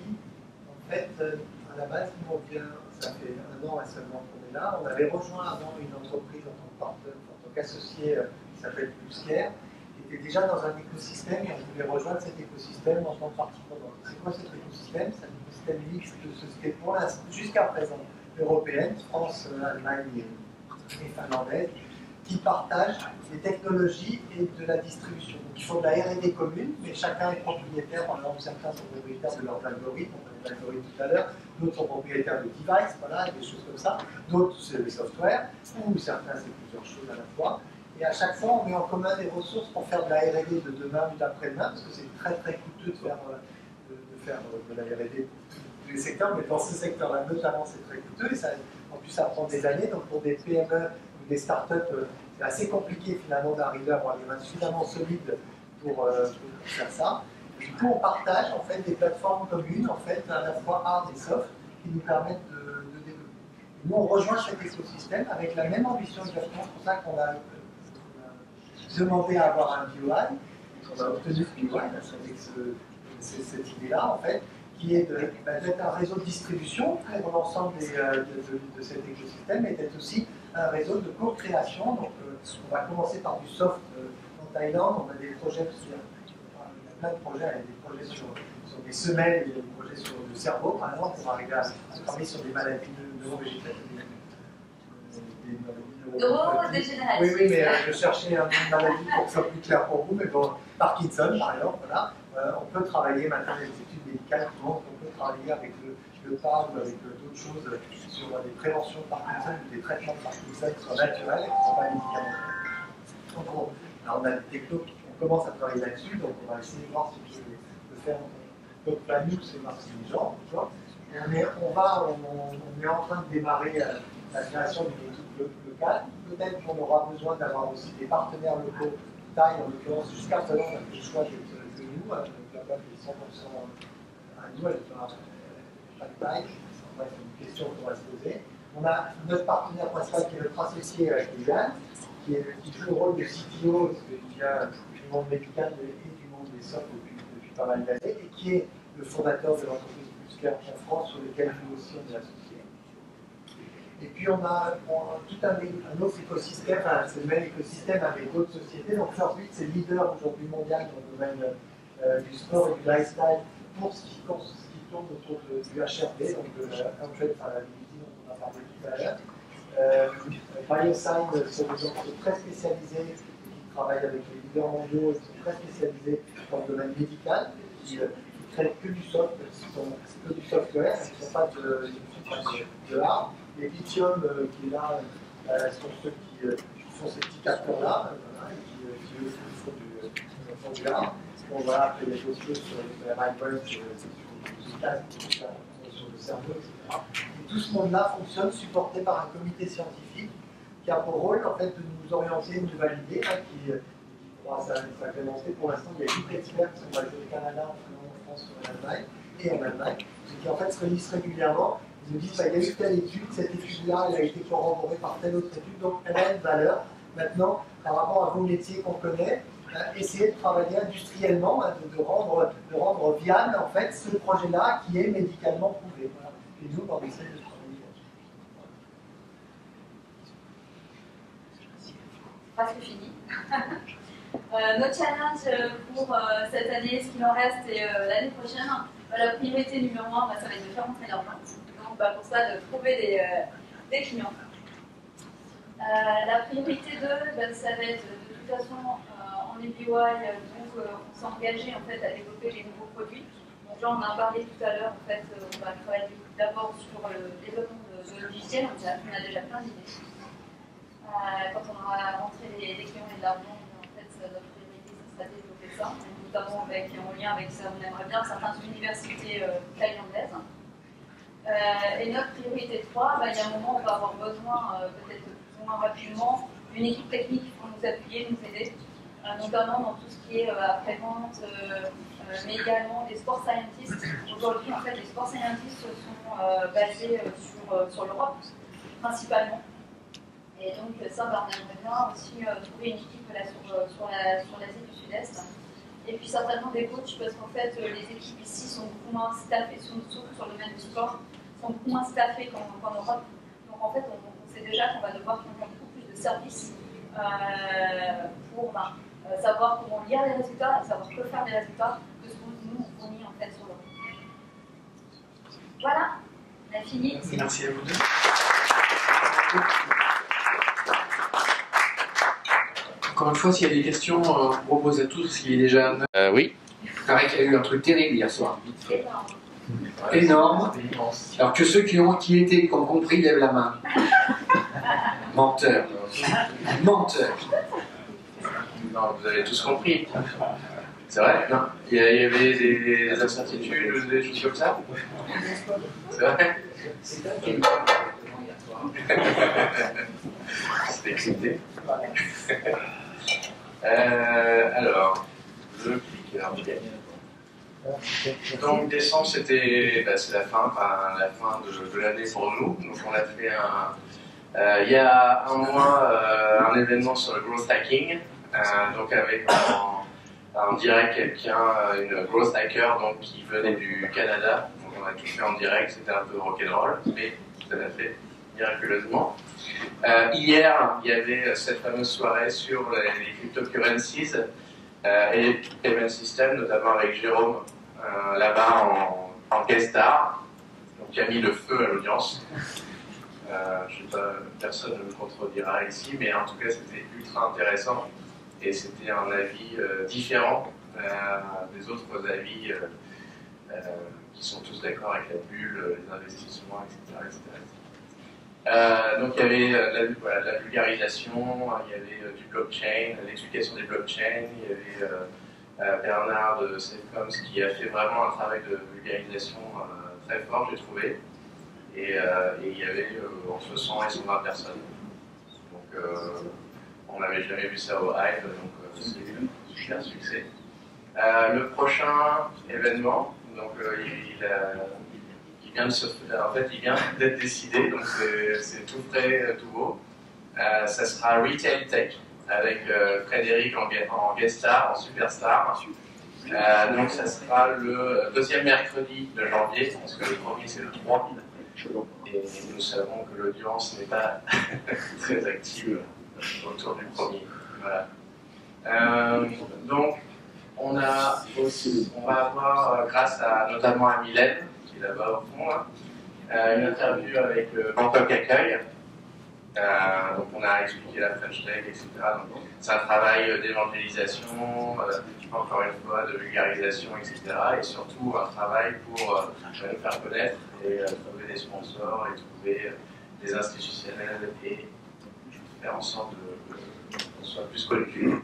Speaker 10: En fait, euh, à la base, nous, on vient, ça fait un an seulement avait rejoint avant une entreprise en tant que partenaire, en tant qu'associé euh, qui s'appelle qui était déjà dans un écosystème et on voulait rejoindre cet écosystème en tant que partie. C'est quoi cet écosystème? C'est un écosystème mixte de sociétés pour l'instant, jusqu'à présent européennes, France, Allemagne et finlandaise, qui partagent des technologies et de la distribution. Donc ils font de la R&D commune, mais chacun est propriétaire, par exemple certains sont propriétaires de leurs algorithmes, on parlait d'algorithmes tout à l'heure, d'autres sont propriétaires de devices, voilà, des choses comme ça, d'autres c'est des software, ou certains c'est plusieurs choses à la fois. Et à chaque fois, on met en commun des ressources pour faire de la R&D de demain ou d'après-demain, parce que c'est très très coûteux de faire, euh, euh, de la R&D pour tous les secteurs, mais dans ce secteur-là notamment c'est très coûteux, et ça, en plus ça prend des années, donc pour des PME des startups, euh, c'est assez compliqué finalement d'arriver à avoir des mains suffisamment solides pour, euh, pour faire ça. Du coup, on partage en fait des plateformes communes, en fait, à la fois hard et soft, qui nous permettent de, développer. Nous, on rejoint cet écosystème avec la même ambition exactement. C'est pour ça qu'on a, euh, demandé à avoir un BUI, qu'on a obtenu ce BUI avec ce, ce- cette idée-là, en fait, qui est bah, d'être un réseau de distribution pour l'ensemble euh, de, de- de cet écosystème et d'être aussi un réseau de co-création. Donc, euh, on va commencer par du soft euh, en Thaïlande. On a des projets sur, y a plein de projets, a des projets sur, sur des semelles, il y a des projets sur le cerveau, par exemple, pour arriver à, à travailler sur des maladies neurovégétatives. des- des maladies neuro-
Speaker 9: Neurodégénérative.
Speaker 10: oui, oui, mais euh, je cherchais une maladie pour que ce soit plus clair pour vous, mais bon, Parkinson, par exemple, voilà. Euh, on peut travailler maintenant, il y a des études médicales qui montrent qu'on peut travailler avec le, le ou avec euh, d'autres choses euh, sur des préventions de Parkinson ou des traitements de Parkinson qui soient naturels et qui ne sont pas médicamenteux. Alors, on a des technos, qui- on commence à travailler là-dessus, donc on va essayer de voir si je peux faire. La nous, c'est marqué les gens, tu vois. Et on, est, va, on, est en train de démarrer euh, la création d'une équipe lo- locale. Peut-être qu'on aura besoin d'avoir aussi des partenaires locaux taille, en l'occurrence, jusqu'à présent, on a le choix d'être de nous, donc la boîte est 100% à nous, elle n'est pas, de taille. Une question qu'on va se poser. On a notre partenaire principal qui est notre associé euh, qui qui, joue le rôle de CTO, du monde médical et du monde des softs depuis, pas mal d'années, et qui est le fondateur de l'entreprise Pluscare en France, sur lequel nous aussi on est associés. Et puis on a, tout un, autre écosystème, c'est le même écosystème avec d'autres sociétés. Donc Firstbeat, c'est le leader aujourd'hui mondial dans le domaine euh, du sport et du lifestyle pour ce qui, qui autour du HRD, donc de la Hundred Reliability dont on a parlé tout à l'heure. Euh, BioSign sont des entreprises très spécialisées qui travaillent avec les leaders mondiaux qui sont très spécialisés dans le domaine médical, qui, euh, qui traitent que du soft, qui sont que du software, qui ne sont pas de, de, de hard. Et Lithium, euh, qui est là, euh, sont ceux qui, euh, qui font ces petits capteurs-là, euh, qui, euh, qui eux font du, euh, font du hard. Bon, voilà, après, il y a d'autres choses sur les Mindbus, Et tout ce monde-là fonctionne supporté par un comité scientifique qui a pour rôle en fait de nous orienter, de nous valider, hein, qui, euh. Pour l'instant, il y a 8 experts qui sont basés au Canada, en France, en Allemagne et en Allemagne, qui en fait se réunissent régulièrement. Ils nous disent bah, il y a eu telle étude, cette étude-là, elle a été corroborée par telle autre étude, donc elle a une valeur. Maintenant, par rapport à vos métiers qu'on connaît, essayer de travailler industriellement, hein, de, rendre, de rendre viable en fait ce projet-là qui est médicalement prouvé. Voilà. Et nous, on essaie de travailler là-dessus.
Speaker 9: presque fini. (laughs) Euh, nos challenges euh, pour euh, cette année, ce qu'il en reste et euh, l'année prochaine, la priorité numéro un, bah, ça va être de faire rentrer l'argent. Donc bah, pour ça, de trouver des, des clients. La priorité 2, bah, ça va être de toute façon en EBY, euh, donc euh, on s'est engagé en fait à développer les nouveaux produits. Donc là on a parlé tout à l'heure, en fait euh, on va travailler d'abord sur le développement de, logiciels, on a, déjà plein d'idées. Euh, quand on aura rentré les, clients et de l'argent, en fait, euh, notre priorité, ce sera de développer ça, notamment avec, en lien avec ça, on aimerait bien certaines universités euh, thaïlandaises. Euh, et notre priorité 3, bah, il y a un moment où on va avoir besoin, euh, peut-être plus ou moins rapidement, d'une équipe technique pour nous appuyer, nous aider, euh, notamment dans tout ce qui est après-vente, mais également des sport scientists. Aujourd'hui, en fait, les sport scientists sont basés sur, sur l'Europe, principalement. Et donc ça, bah, on aimerait bien aussi trouver une équipe sur, sur l'Asie du Sud-Est. Et puis certainement des coachs, parce qu'en fait, les équipes ici sont beaucoup moins staffées, sur le domaine du sport, sont beaucoup moins staffés qu'en Europe. Donc en fait, on, sait déjà qu'on va devoir faire beaucoup plus de services euh, pour euh, savoir comment lire les résultats et savoir que faire des résultats que ce qu'on nous fournit en fait sur l'Europe. Voilà, on a fini.
Speaker 11: Merci à vous deux. Encore une fois, s'il y a des questions, euh, on propose à tous, s'il est déjà.
Speaker 5: Euh, oui.
Speaker 11: Il paraît qu'il y a eu un truc terrible hier soir énorme. Alors que ceux qui ont qui étaient, qui ont compris, lèvent la main. (laughs) Menteur. Menteur.
Speaker 5: Vous avez tous compris. C'est vrai? Non Il y avait des, incertitudes ou des choses comme ça? C'est vrai? (laughs) C'est excité. euh, alors, je clique. Donc décembre, c'était bah, c'est la fin, la fin de, l'année pour nous. Donc on a fait un, euh, il y a un mois euh, un événement sur le growth hacking, donc avec en, direct quelqu'un, une growth hacker donc qui venait du Canada. Donc on a tout fait en direct, c'était un peu rock'n'roll, mais ça l'a fait miraculeusement. hier, il y avait cette fameuse soirée sur les, cryptocurrencies et les payment systems, notamment avec Jérôme euh, là-bas en, guest star, donc qui a mis le feu à l'audience. Euh, je sais pas, personne ne me contredira ici, mais en tout cas c'était ultra intéressant et c'était un avis euh, différent des autres avis qui sont tous d'accord avec la bulle, les investissements, etc. donc il y avait la, la, vulgarisation, il y avait du blockchain, l'explication des blockchains, il y avait euh, Bernard de Safecoms qui a fait vraiment un travail de vulgarisation euh, très fort, j'ai trouvé. Et, euh, il y avait entre 100 et 120 personnes. Donc on n'avait jamais vu ça au Hive, donc c'est un succès. le prochain événement, donc il, vient de d'être décidé, donc c'est tout frais, tout beau. ça sera Retail Tech avec euh, Frédéric en, en, guest star, en superstar. Euh, donc ça sera le deuxième mercredi de janvier, parce que le premier c'est le 3. Et nous savons que l'audience n'est pas (laughs) très active autour du premier. Euh, donc on, a on va avoir, grâce à notamment à Mylène, qui est là-bas au fond, une interview avec Bangkok Accueil, euh, donc on a expliqué la French Tech, etc. c'est un travail d'évangélisation, euh, encore une fois, de vulgarisation, etc. Et surtout un travail pour euh, nous faire connaître et trouver des sponsors et trouver des institutionnels et faire en sorte qu'on soit plus connus.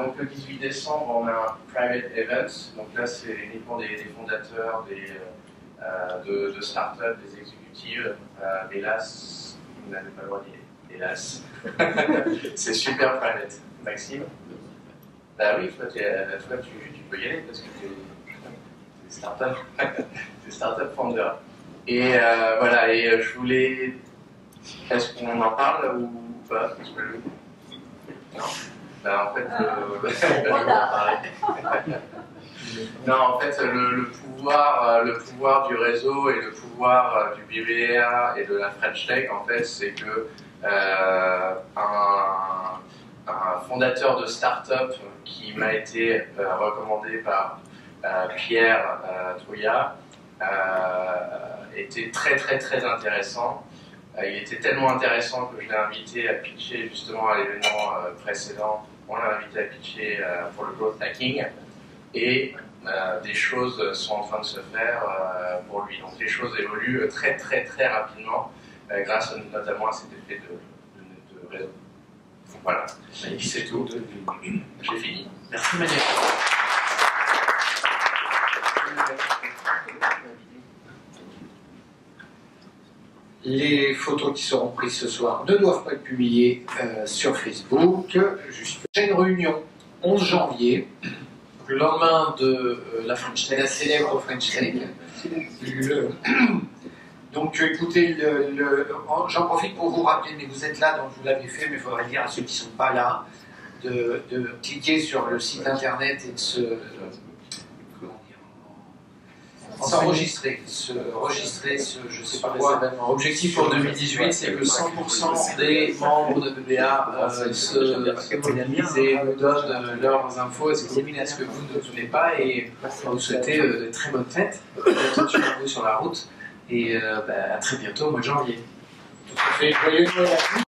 Speaker 5: donc le 18 décembre, on a un private event. Donc là, c'est uniquement des, fondateurs des, de, de start-up, des exécutives. mais là, vous n'avez pas le droit d'y aller, hélas. (laughs) c'est super planète. Maxime? Bah oui, toi, toi tu, peux y aller parce que tu es startup, (laughs) startup founder. Et euh, voilà, et euh, je voulais. Est-ce qu'on en parle ou pas parce que... Non bah, en fait, euh, (laughs) parler. (laughs) Non, en fait, le, pouvoir, euh, le pouvoir du réseau et le pouvoir euh, du BBA et de la French Tech, en fait, c'est que euh, un, fondateur de start-up qui m'a été recommandé par Pierre Trouillard était très très très intéressant. Il était tellement intéressant que je l'ai invité à pitcher justement à l'événement précédent. On l'a invité à pitcher pour le growth hacking et euh, des choses sont en train de se faire euh, pour lui. Donc les choses évoluent très très très rapidement euh, grâce notamment à cet effet de, de, réseau. Voilà, c'est tout. J'ai fini. Merci Manuel.
Speaker 7: Les photos qui seront prises ce soir ne doivent pas être publiées euh, sur Facebook. Juste j'ai une réunion 11 janvier, le lendemain de euh, la French Tech, la célèbre French Tech. Le- Donc écoutez, le- le- j'en profite pour vous rappeler, mais vous êtes là, donc vous l'avez fait, mais il faudrait dire à ceux qui ne sont pas là de, de cliquer sur le site internet et de se, s'enregistrer, se enregistrer, ce, je sais pas quoi.
Speaker 3: Objectif pour 2018, c'est que 100% des membres de BBA euh, se mobilisent et nous donnent euh, leurs infos et se communiquent à ce que vous ne venez pas et vous souhaitez euh, de très bonnes fêtes, attention à vous sur la route et euh, bah, à très bientôt au mois de janvier.
Speaker 7: Tout à fait. Joyeux Noël à tous.